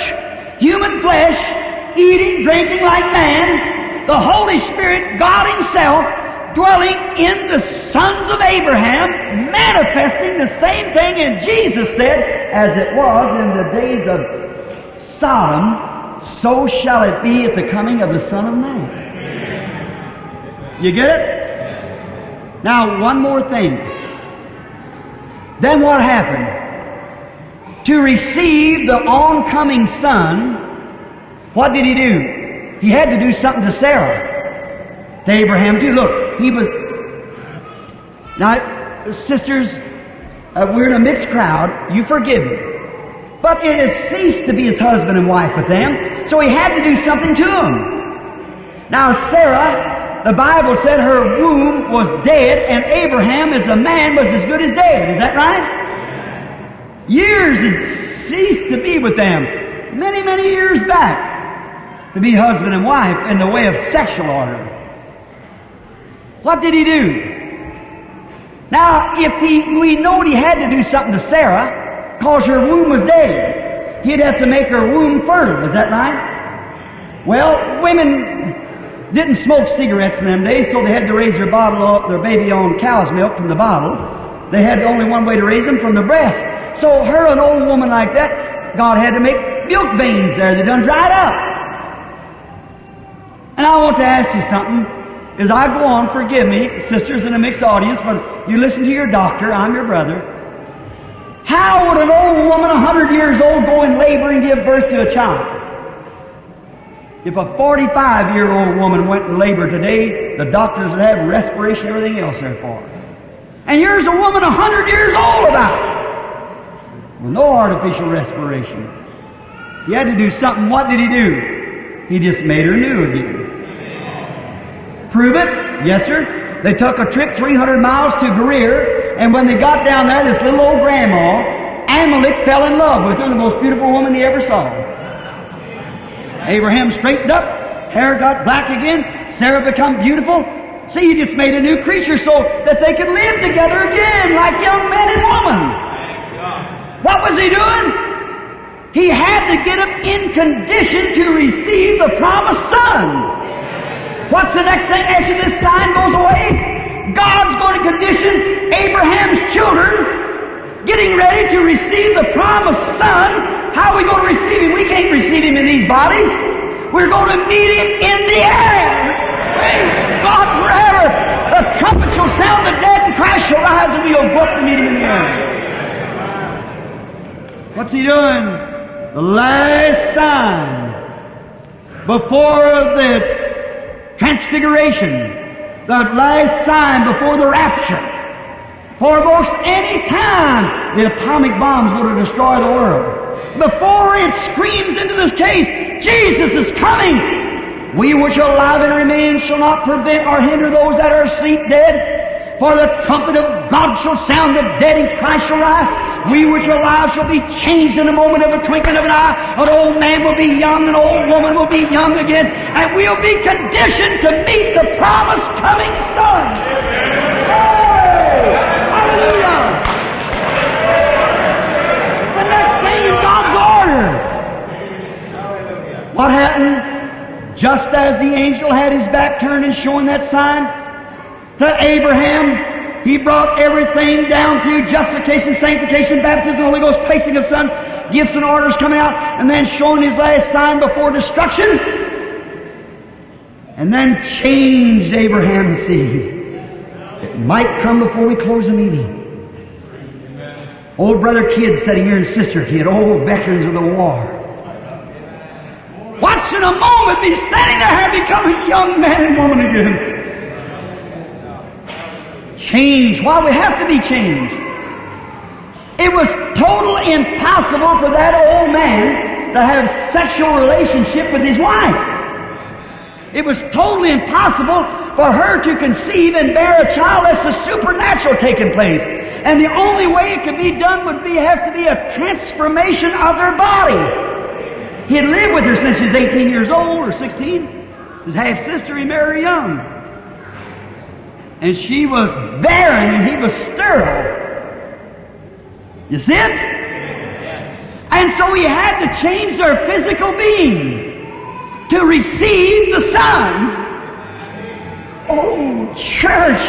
human flesh, eating, drinking like man, the Holy Spirit, God Himself, dwelling in the sons of Abraham, manifesting the same thing, and Jesus said, as it was in the days of Sodom, so shall it be at the coming of the Son of Man. You get it? Now, one more thing. Then what happened? To receive the oncoming Son, what did he do? He had to do something to Sarah. To Abraham too. Look, he was. Now, sisters, uh, we're in a mixed crowd. You forgive me. But it has ceased to be his husband and wife with them, so he had to do something to them. Now, Sarah, the Bible said her womb was dead, and Abraham, as a man, was as good as dead. Is that right? Years had ceased to be with them. Many, many years back. To be husband and wife in the way of sexual order. What did he do? Now, if he, we know he had to do something to Sarah, cause her womb was dead. He'd have to make her womb fertile. Is that right? Well, women didn't smoke cigarettes in them days, so they had to raise their bottle, up, their baby on cow's milk from the bottle. They had only one way to raise them from the breast. So her, an old woman like that, God had to make milk veins there. They done dried up. And I want to ask you something. As I go on, forgive me, sisters in a mixed audience, but you listen to your doctor, I'm your brother. How would an old woman, a hundred years old, go in labor and give birth to a child? If a 45 year old woman went in labor today, the doctors would have respiration and everything else there for her. And here's a woman a hundred years old about with no artificial respiration. He had to do something. What did he do? He just made her new again. Prove it? Yes, sir. They took a trip 300 miles to Gerar, and when they got down there, this little old grandma, Abimelech fell in love with her, the most beautiful woman he ever saw. Abraham straightened up, hair got black again, Sarah become beautiful. See, he just made a new creature so that they could live together again like young man and woman. What was he doing? He had to get them in condition to receive the promised son. What's the next thing after this sign goes away? God's going to condition Abraham's children getting ready to receive the promised son. How are we going to receive him? We can't receive him in these bodies. We're going to meet him in the air. Praise God forever. The trumpet shall sound, the dead and Christ shall rise, and we'll go up to meet him in the air. What's he doing? The last sign before the transfiguration, the last sign before the rapture. For most any time the atomic bomb's to destroy the world. Before it screams into this case, Jesus is coming. We which are alive and remain shall not prevent or hinder those that are asleep dead. For the trumpet of God shall sound, the dead in Christ shall rise. We which are alive shall be changed in a moment of a twinkling of an eye. An old man will be young, an old woman will be young again, and we'll be conditioned to meet the promised coming Son. Hey! Hallelujah! The next thing is God's order. What happened? Just as the angel had his back turned and showing that sign to Abraham, he brought everything down through justification, sanctification, baptism, Holy Ghost, placing of sons, gifts and orders coming out, and then showing his last sign before destruction. And then changed Abraham's seed. It might come before we close the meeting. Old brother Kidd sitting here and sister Kidd, old veterans of the war. Watch in a moment be standing there and become a young man and woman again changed. Why we have to be changed? It was totally impossible for that old man to have sexual relationship with his wife. It was totally impossible for her to conceive and bear a child unless the supernatural taking place. And the only way it could be done would be have to be a transformation of her body. He had lived with her since she was 18 years old or 16. His half sister, he married young and she was barren and he was sterile. You see it? And so he had to change their physical being to receive the Son. Oh, church,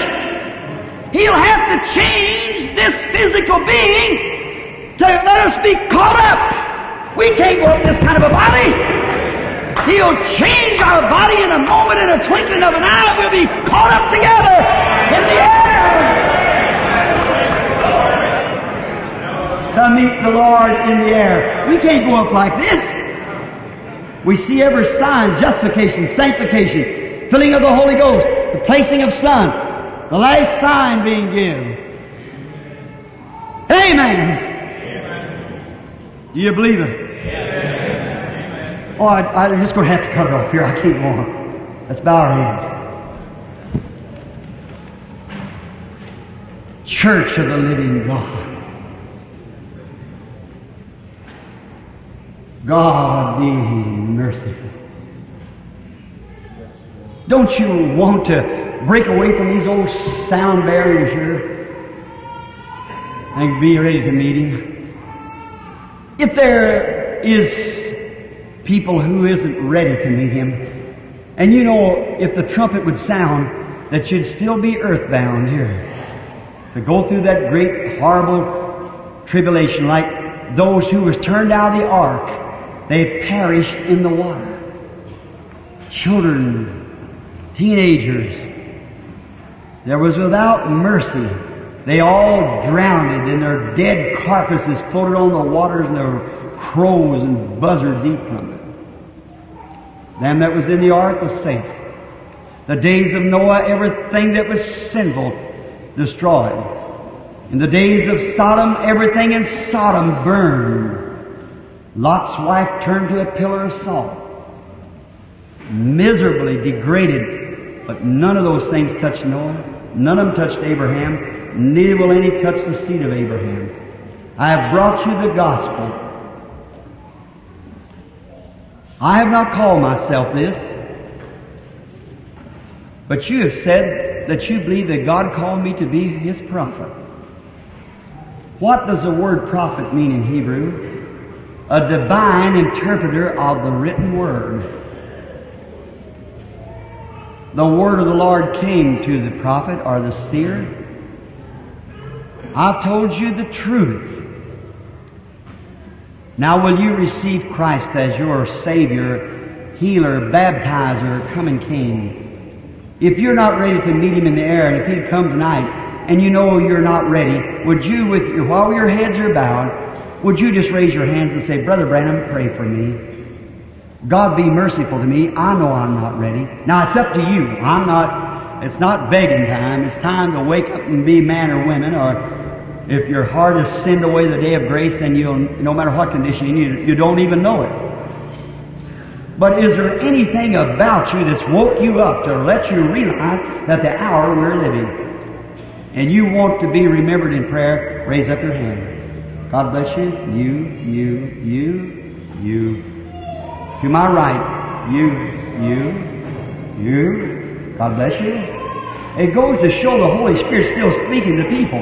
he'll have to change this physical being to let us be caught up. We can't walk this kind of a body. He'll change our body in a moment, in a twinkling of an eye. We'll be caught up together in the air. To meet the Lord in the air. We can't go up like this. We see every sign, justification, sanctification, filling of the Holy Ghost, the placing of Son, the last sign being given. Amen. Do you believe it? Oh, I, I'm just going to have to cut it off here. I can't go on. Let's bow our heads. Church of the living God. God be merciful. Don't you want to break away from these old sound barriers here and be ready to meet Him? If there is people who isn't ready to meet Him. And you know, if the trumpet would sound, that you'd still be earthbound here. To go through that great, horrible tribulation like those who was turned out of the ark, they perished in the water. Children, teenagers, there was without mercy. They all drowned and their dead carcasses floated on the waters and their crows and buzzards eat from Them that was in the ark was safe. The days of Noah, everything that was sinful destroyed. In the days of Sodom, everything in Sodom burned. Lot's wife turned to a pillar of salt. Miserably degraded But none of those things touched Noah. None of them touched Abraham. Neither will any touch the seed of Abraham. I have brought you the gospel. I have not called myself this, but you have said that you believe that God called me to be His prophet. What does the word prophet mean in Hebrew? A divine interpreter of the written word. The word of the Lord came to the prophet or the seer. I've told you the truth. Now will you receive Christ as your Savior, healer, baptizer, coming King? If you're not ready to meet Him in the air, and if He'd come tonight, and you know you're not ready, would you, with your, while your heads are bowed, would you just raise your hands and say, Brother Branham, pray for me. God be merciful to me. I know I'm not ready. Now it's up to you. I'm not, it's not begging time. It's time to wake up and be man or woman or if your heart has sinned away the day of grace, then you'll, no matter what condition in, you don't even know it. But is there anything about you that's woke you up to let you realize that the hour we're living, and you want to be remembered in prayer, raise up your hand. God bless you. You, you, you, you. To my right, you, you, you. God bless you. It goes to show the Holy Spirit still speaking to people.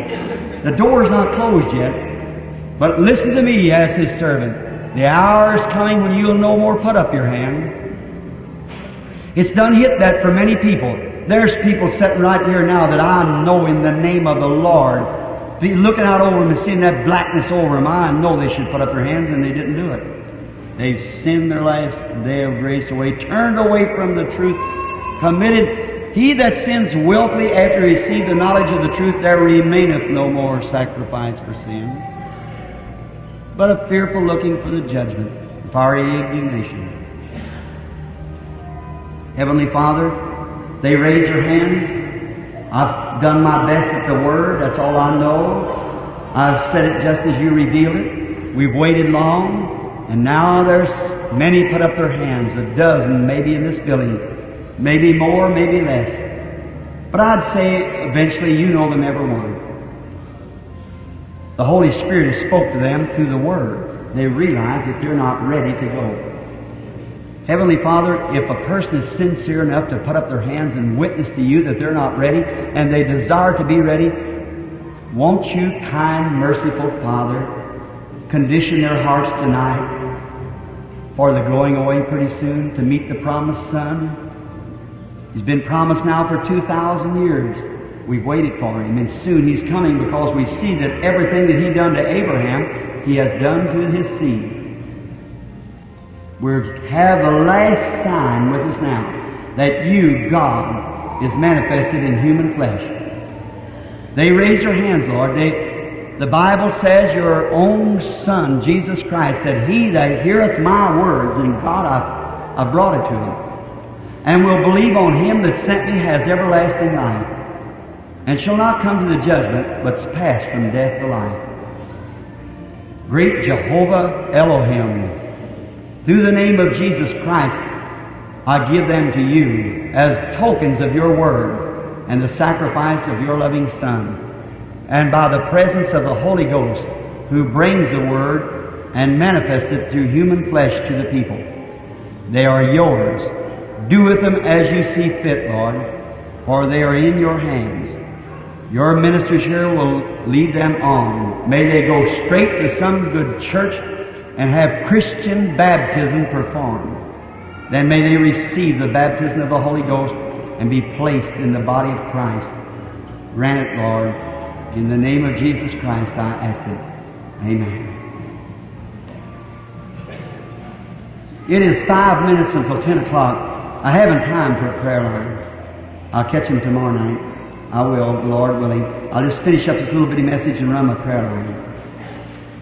The door's not closed yet. But listen to me as His servant. The hour is coming when you'll no more put up your hand. It's done hit that for many people. There's people sitting right here now that I know in the name of the Lord. Be looking out over them and seeing that blackness over them, I know they should put up their hands and they didn't do it. They've sinned their last day of grace away, turned away from the truth, committed. He that sins wilfully after he received the knowledge of the truth, there remaineth no more sacrifice for sin, but a fearful looking for the judgment, fiery indignation. Heavenly Father, they raise their hands. I've done my best at the Word. That's all I know. I've said it just as you revealed it. We've waited long, and now there's many put up their hands, a dozen maybe in this building, maybe more, maybe less. But I'd say eventually you know them every one. The Holy Spirit has spoke to them through the Word. They realize that they're not ready to go. Heavenly Father, if a person is sincere enough to put up their hands and witness to you that they're not ready and they desire to be ready, won't you, kind, merciful Father, condition their hearts tonight for the going away pretty soon to meet the promised Son? He's been promised now for 2,000 years. We've waited for him, and soon he's coming because we see that everything that he done to Abraham, he has done to his seed. We have the last sign with us now that you, God, is manifested in human flesh. They raise their hands, Lord. They, the Bible says your own Son, Jesus Christ, said, He that heareth my words, and God, I, I brought it to him, and will believe on him that sent me has everlasting life, and shall not come to the judgment, but pass from death to life. Great Jehovah Elohim, through the name of Jesus Christ, I give them to you as tokens of your word and the sacrifice of your loving Son. And by the presence of the Holy Ghost, who brings the word and manifests it through human flesh to the people. They are yours. Do with them as you see fit, Lord, for they are in your hands. Your ministers here will lead them on. May they go straight to some good church and have Christian baptism performed. Then may they receive the baptism of the Holy Ghost and be placed in the body of Christ. Grant it, Lord. In the name of Jesus Christ, I ask it. Amen. It is five minutes until 10 o'clock. I haven't time for a prayer line. I'll catch him tomorrow night. I will, Lord willing. I'll just finish up this little bitty message and run my prayer line.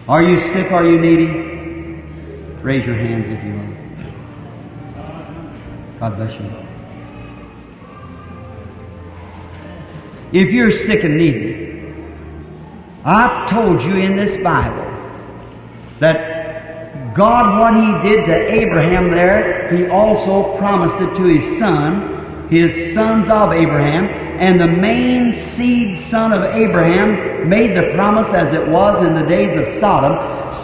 Are you sick? Are you needy? Raise your hands if you will. God bless you. If you're sick and needy, I've told you in this Bible that God, what He did to Abraham there, He also promised it to His son his sons of Abraham, and the main seed son of Abraham made the promise as it was in the days of Sodom,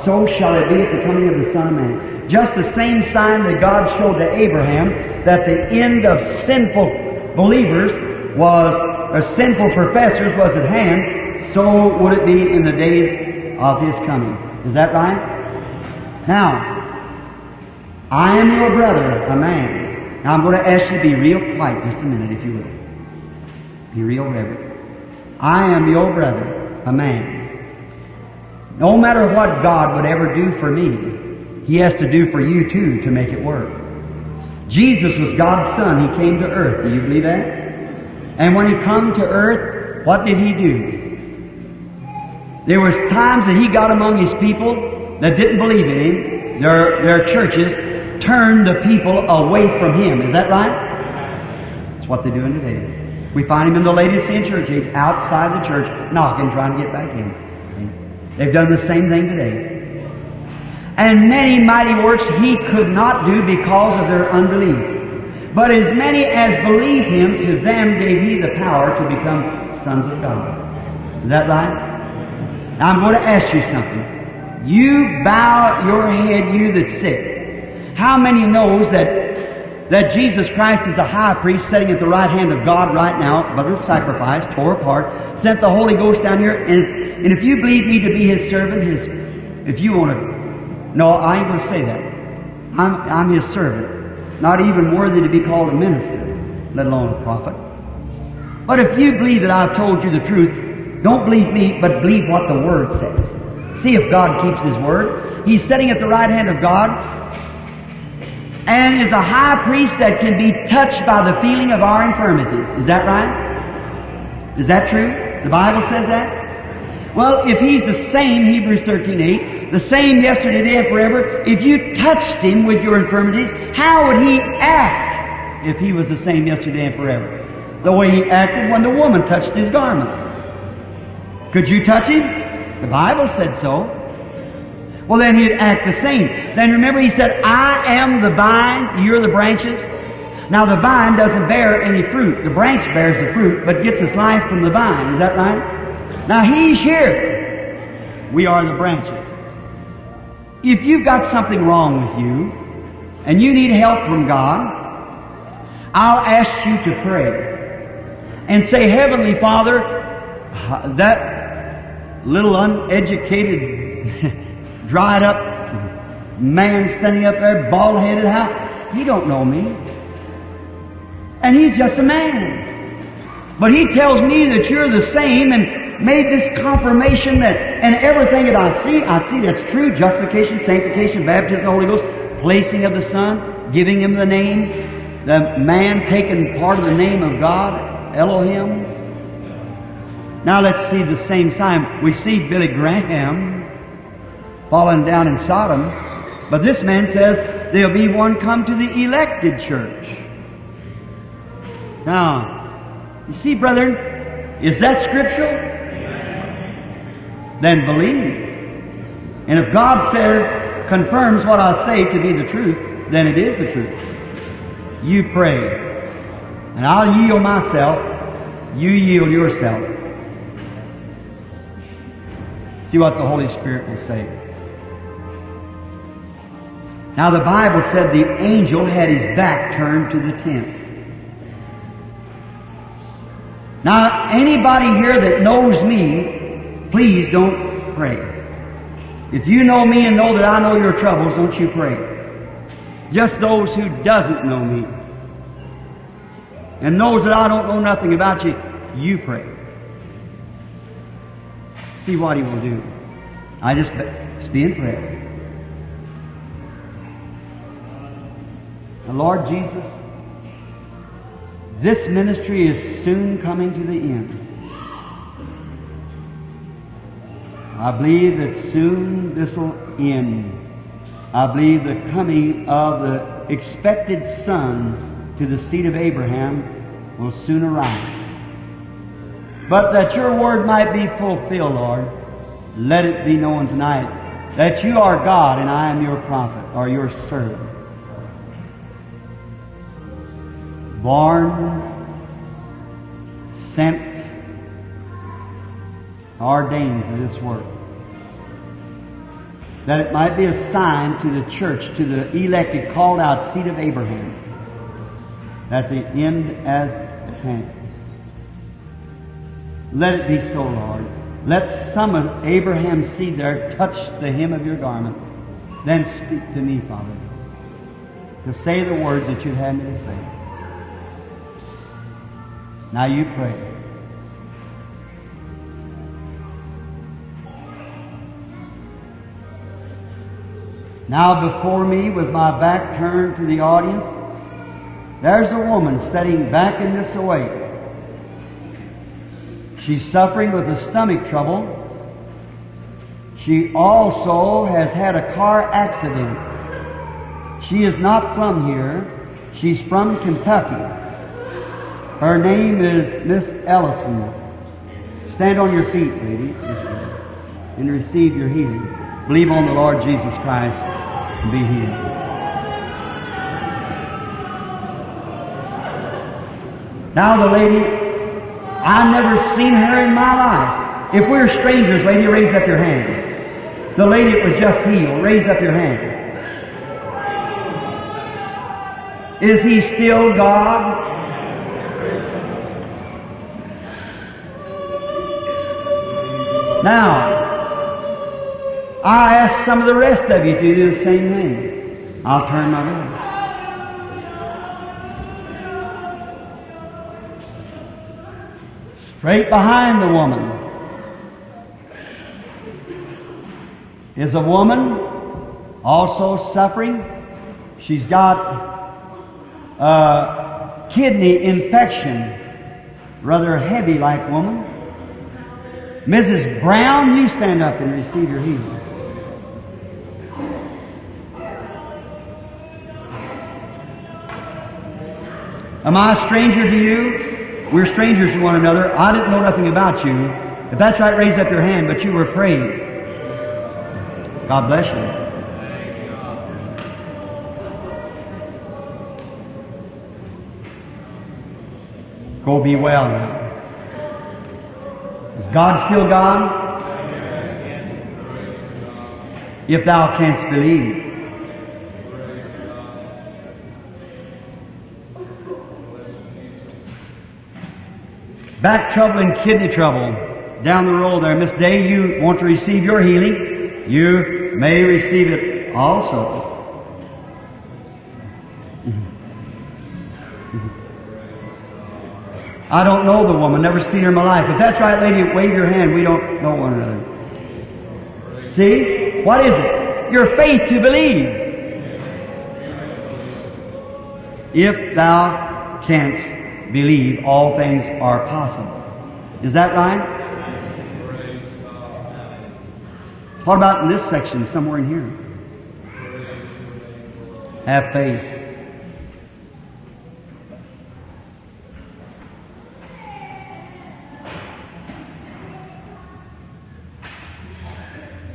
so shall it be at the coming of the Son of Man. Just the same sign that God showed to Abraham that the end of sinful believers was, or sinful professors was at hand, so would it be in the days of his coming. Is that right? Now, I am your brother, a man. Now I'm going to ask you to be real quiet just a minute, if you will. Be real reverent. I am your brother, a man. No matter what God would ever do for me, He has to do for you too to make it work. Jesus was God's Son. He came to earth. Do you believe that? And when He come to earth, what did He do? There was times that He got among His people that didn't believe in Him. Their, their churches turned the people away from Him. Is that right? That's what they're doing today. We find Him in the Laodicean church age, outside the church, knocking, trying to get back in. They've done the same thing today. And many mighty works he could not do because of their unbelief. But as many as believed him, to them gave he the power to become sons of God. Is that right? Now I'm going to ask you something. You bow your head, you that's sick. How many knows that that Jesus Christ is a high priest sitting at the right hand of God right now by the sacrifice, tore apart, sent the Holy Ghost down here, and and if you believe me to be His servant, His, if you want to, no, I ain't going to say that. I'm, I'm His servant, not even worthy to be called a minister, let alone a prophet. But if you believe that I've told you the truth, don't believe me, but believe what the Word says. See if God keeps His Word. He's sitting at the right hand of God, and is a high priest that can be touched by the feeling of our infirmities. Is that right? Is that true? The Bible says that? Well, if He's the same, Hebrews 13.8, the same yesterday, today, and forever, if you touched Him with your infirmities, how would He act if He was the same yesterday and forever? The way He acted when the woman touched His garment. Could you touch Him? The Bible said so. Well, then He'd act the same. Then remember He said, I am the vine, you're the branches. Now the vine doesn't bear any fruit. The branch bears the fruit, but gets its life from the vine. Is that right? Now He's here. We are the branches. If you've got something wrong with you, and you need help from God, I'll ask you to pray. And say, Heavenly Father, that little uneducated, dried up man standing up there, bald headed, how? He don't know me. And he's just a man. But he tells me that you're the same and made this confirmation that, and everything that I see, I see that's true. Justification, sanctification, baptism of the Holy Ghost, placing of the Son, giving Him the name, the man taking part of the name of God, Elohim. Now let's see the same sign. We see Billy Graham falling down in Sodom, but this man says there'll be one come to the elected church. Now, you see, brethren, is that scriptural? then believe. And if God says, confirms what I say to be the truth, then it is the truth. You pray. And I'll yield myself. You yield yourself. See what the Holy Spirit will say. Now the Bible said the angel had his back turned to the tent. Now anybody here that knows me Please don't pray. If you know me and know that I know your troubles, don't you pray. Just those who doesn't know me and knows that I don't know nothing about you, you pray. See what he will do. I just, just be in prayer. Lord Jesus, this ministry is soon coming to the end. I believe that soon this will end. I believe the coming of the expected Son to the seed of Abraham will soon arrive. But that your word might be fulfilled, Lord, let it be known tonight that you are God and I am your prophet or your servant. born, sent, ordained for this work. That it might be a sign to the church, to the elected, called out seed of Abraham, that the end as at hand. Let it be so, Lord. Let some of Abraham's seed there touch the hem of your garment. Then speak to me, Father, to say the words that you had me to say. Now you pray. Now before me, with my back turned to the audience, there's a woman sitting back in this away. She's suffering with a stomach trouble. She also has had a car accident. She is not from here. She's from Kentucky. Her name is Miss Ellison. Stand on your feet, lady, and receive your healing. Believe on the Lord Jesus Christ and be healed. Now the lady, I never seen her in my life. If we're strangers, lady, raise up your hand. The lady that was just healed, raise up your hand. Is he still God? Now, I ask some of the rest of you to do the same thing. I'll turn my back. Straight behind the woman is a woman also suffering. She's got a kidney infection, rather heavy like woman. Mrs. Brown, you stand up and receive your healing. Am I a stranger to you? We're strangers to one another. I didn't know nothing about you. If that's right, raise up your hand, but you were praying. God bless you. Go be well now. Is God still God? If thou canst believe. Back trouble and kidney trouble. Down the road there, Miss Day, you want to receive your healing. You may receive it also. I don't know the woman, never seen her in my life. If that's right, lady, wave your hand. We don't know one another. See? What is it? Your faith to believe. If thou canst believe, all things are possible. Is that right? What about in this section, somewhere in here? Have faith.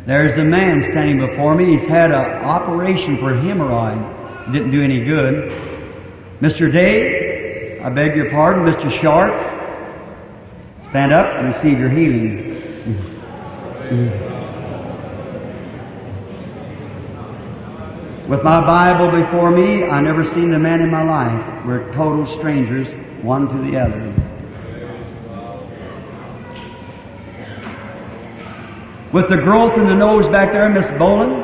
There's a man standing before me. He's had an operation for hemorrhoid. Didn't do any good. Mr. Day, I beg your pardon, Mr. Sharp, stand up and receive your healing. With my Bible before me, I never seen a man in my life. We're total strangers, one to the other. With the growth in the nose back there, Miss Boland.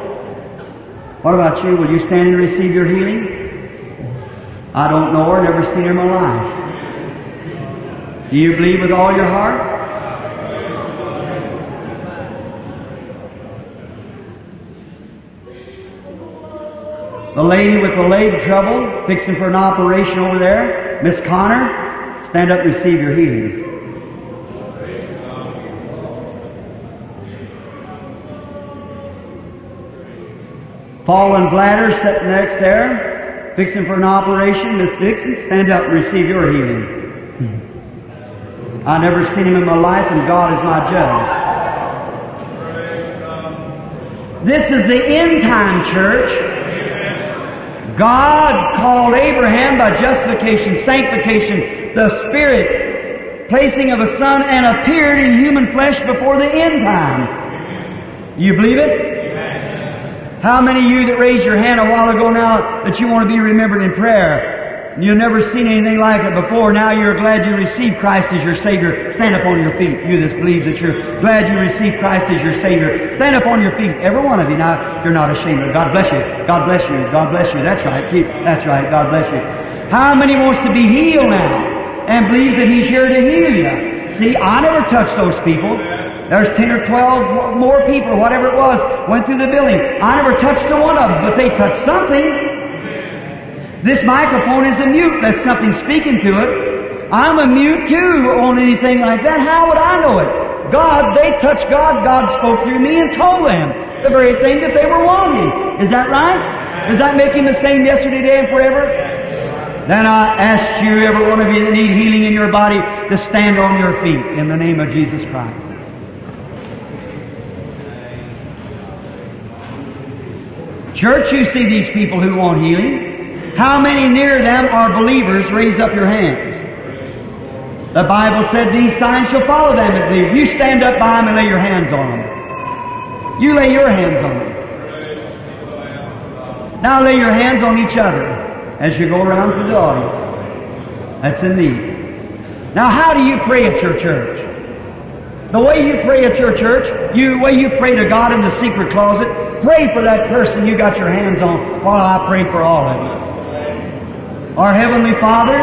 What about you? Will you stand and receive your healing? I don't know her, never seen her in my life. Do you believe with all your heart? The lady with the leg trouble, fixing for an operation over there, Miss Connor, stand up and receive your healing. Fallen bladder sitting next there, fixing for an operation. Miss Dixon, stand up and receive your healing. I never seen him in my life, and God is my judge. This is the end time church. God called Abraham by justification, sanctification, the Spirit, placing of a Son, and appeared in human flesh before the end time. You believe it? How many of you that raised your hand a while ago now that you want to be remembered in prayer? You've never seen anything like it before. Now you're glad you received Christ as your Savior. Stand up on your feet. You that believes that you're glad you received Christ as your Savior. Stand up on your feet. Every one of you. Now, you're not ashamed of. God bless you. God bless you. God bless you. That's right. Keep. That's right. God bless you. How many wants to be healed now and believes that He's here to heal you? See, I never touched those people. There's 10 or 12 more people, whatever it was, went through the building. I never touched a one of them, but they touched something. This microphone is a mute. There's something speaking to it. I'm a mute too on anything like that. How would I know it? God, they touched God. God spoke through me and told them the very thing that they were wanting. Is that right? Does that make him the same yesterday, today, and forever? Then I ask you, every one of you that need healing in your body, to stand on your feet in the name of Jesus Christ. Church, you see these people who want healing. How many near them are believers? Raise up your hands. The Bible said these signs shall follow them that believe. You stand up by them and lay your hands on them. You lay your hands on them. Now lay your hands on each other as you go around to the audience. That's in need. Now how do you pray at your church? The way you pray at your church, you way you pray to God in the secret closet, pray for that person you got your hands on while I pray for all of you. Our Heavenly Father,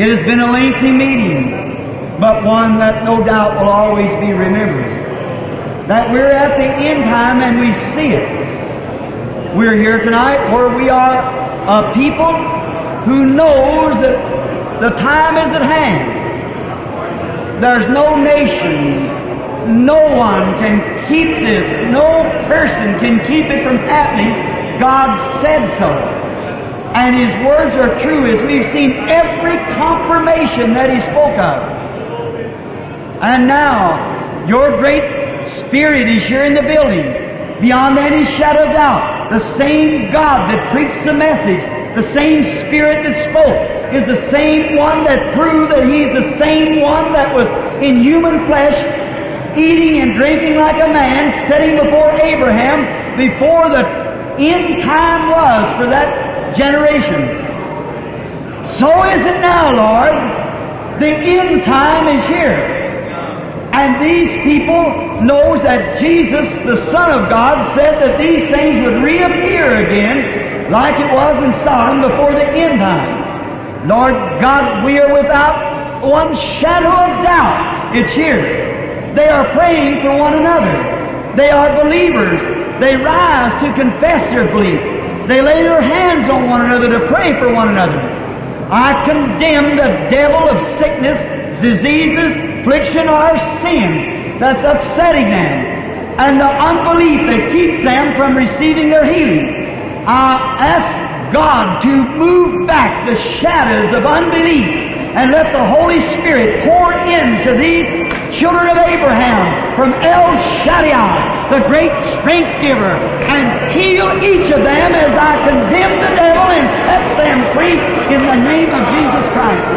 it has been a lengthy meeting, but one that no doubt will always be remembered. That we're at the end time and we see it. We're here tonight where we are a people who knows that the time is at hand. There's no nation, no one can keep this, no person can keep it from happening. God said so. And His words are true as we've seen every confirmation that He spoke of. And now, your great Spirit is here in the building, beyond any shadow of doubt. The same God that preached the message, the same Spirit that spoke, is the same one that proved that He's the same one that was in human flesh, eating and drinking like a man, sitting before Abraham, before the end time was for that generation. So is it now, Lord. The end time is here. And these people knows that Jesus, the Son of God, said that these things would reappear again like it was in Sodom before the end time. Lord God, we are without one shadow of doubt. It's here. They are praying for one another. They are believers. They rise to confess their belief. They lay their hands on one another to pray for one another. I condemn the devil of sickness, diseases, affliction, or sin that's upsetting them and the unbelief that keeps them from receiving their healing. I ask God to move back the shadows of unbelief and let the Holy Spirit pour into these children of Abraham from El Shaddai, the great strength giver, and heal each of them as I condemn the devil and set them free in the name of Jesus Christ,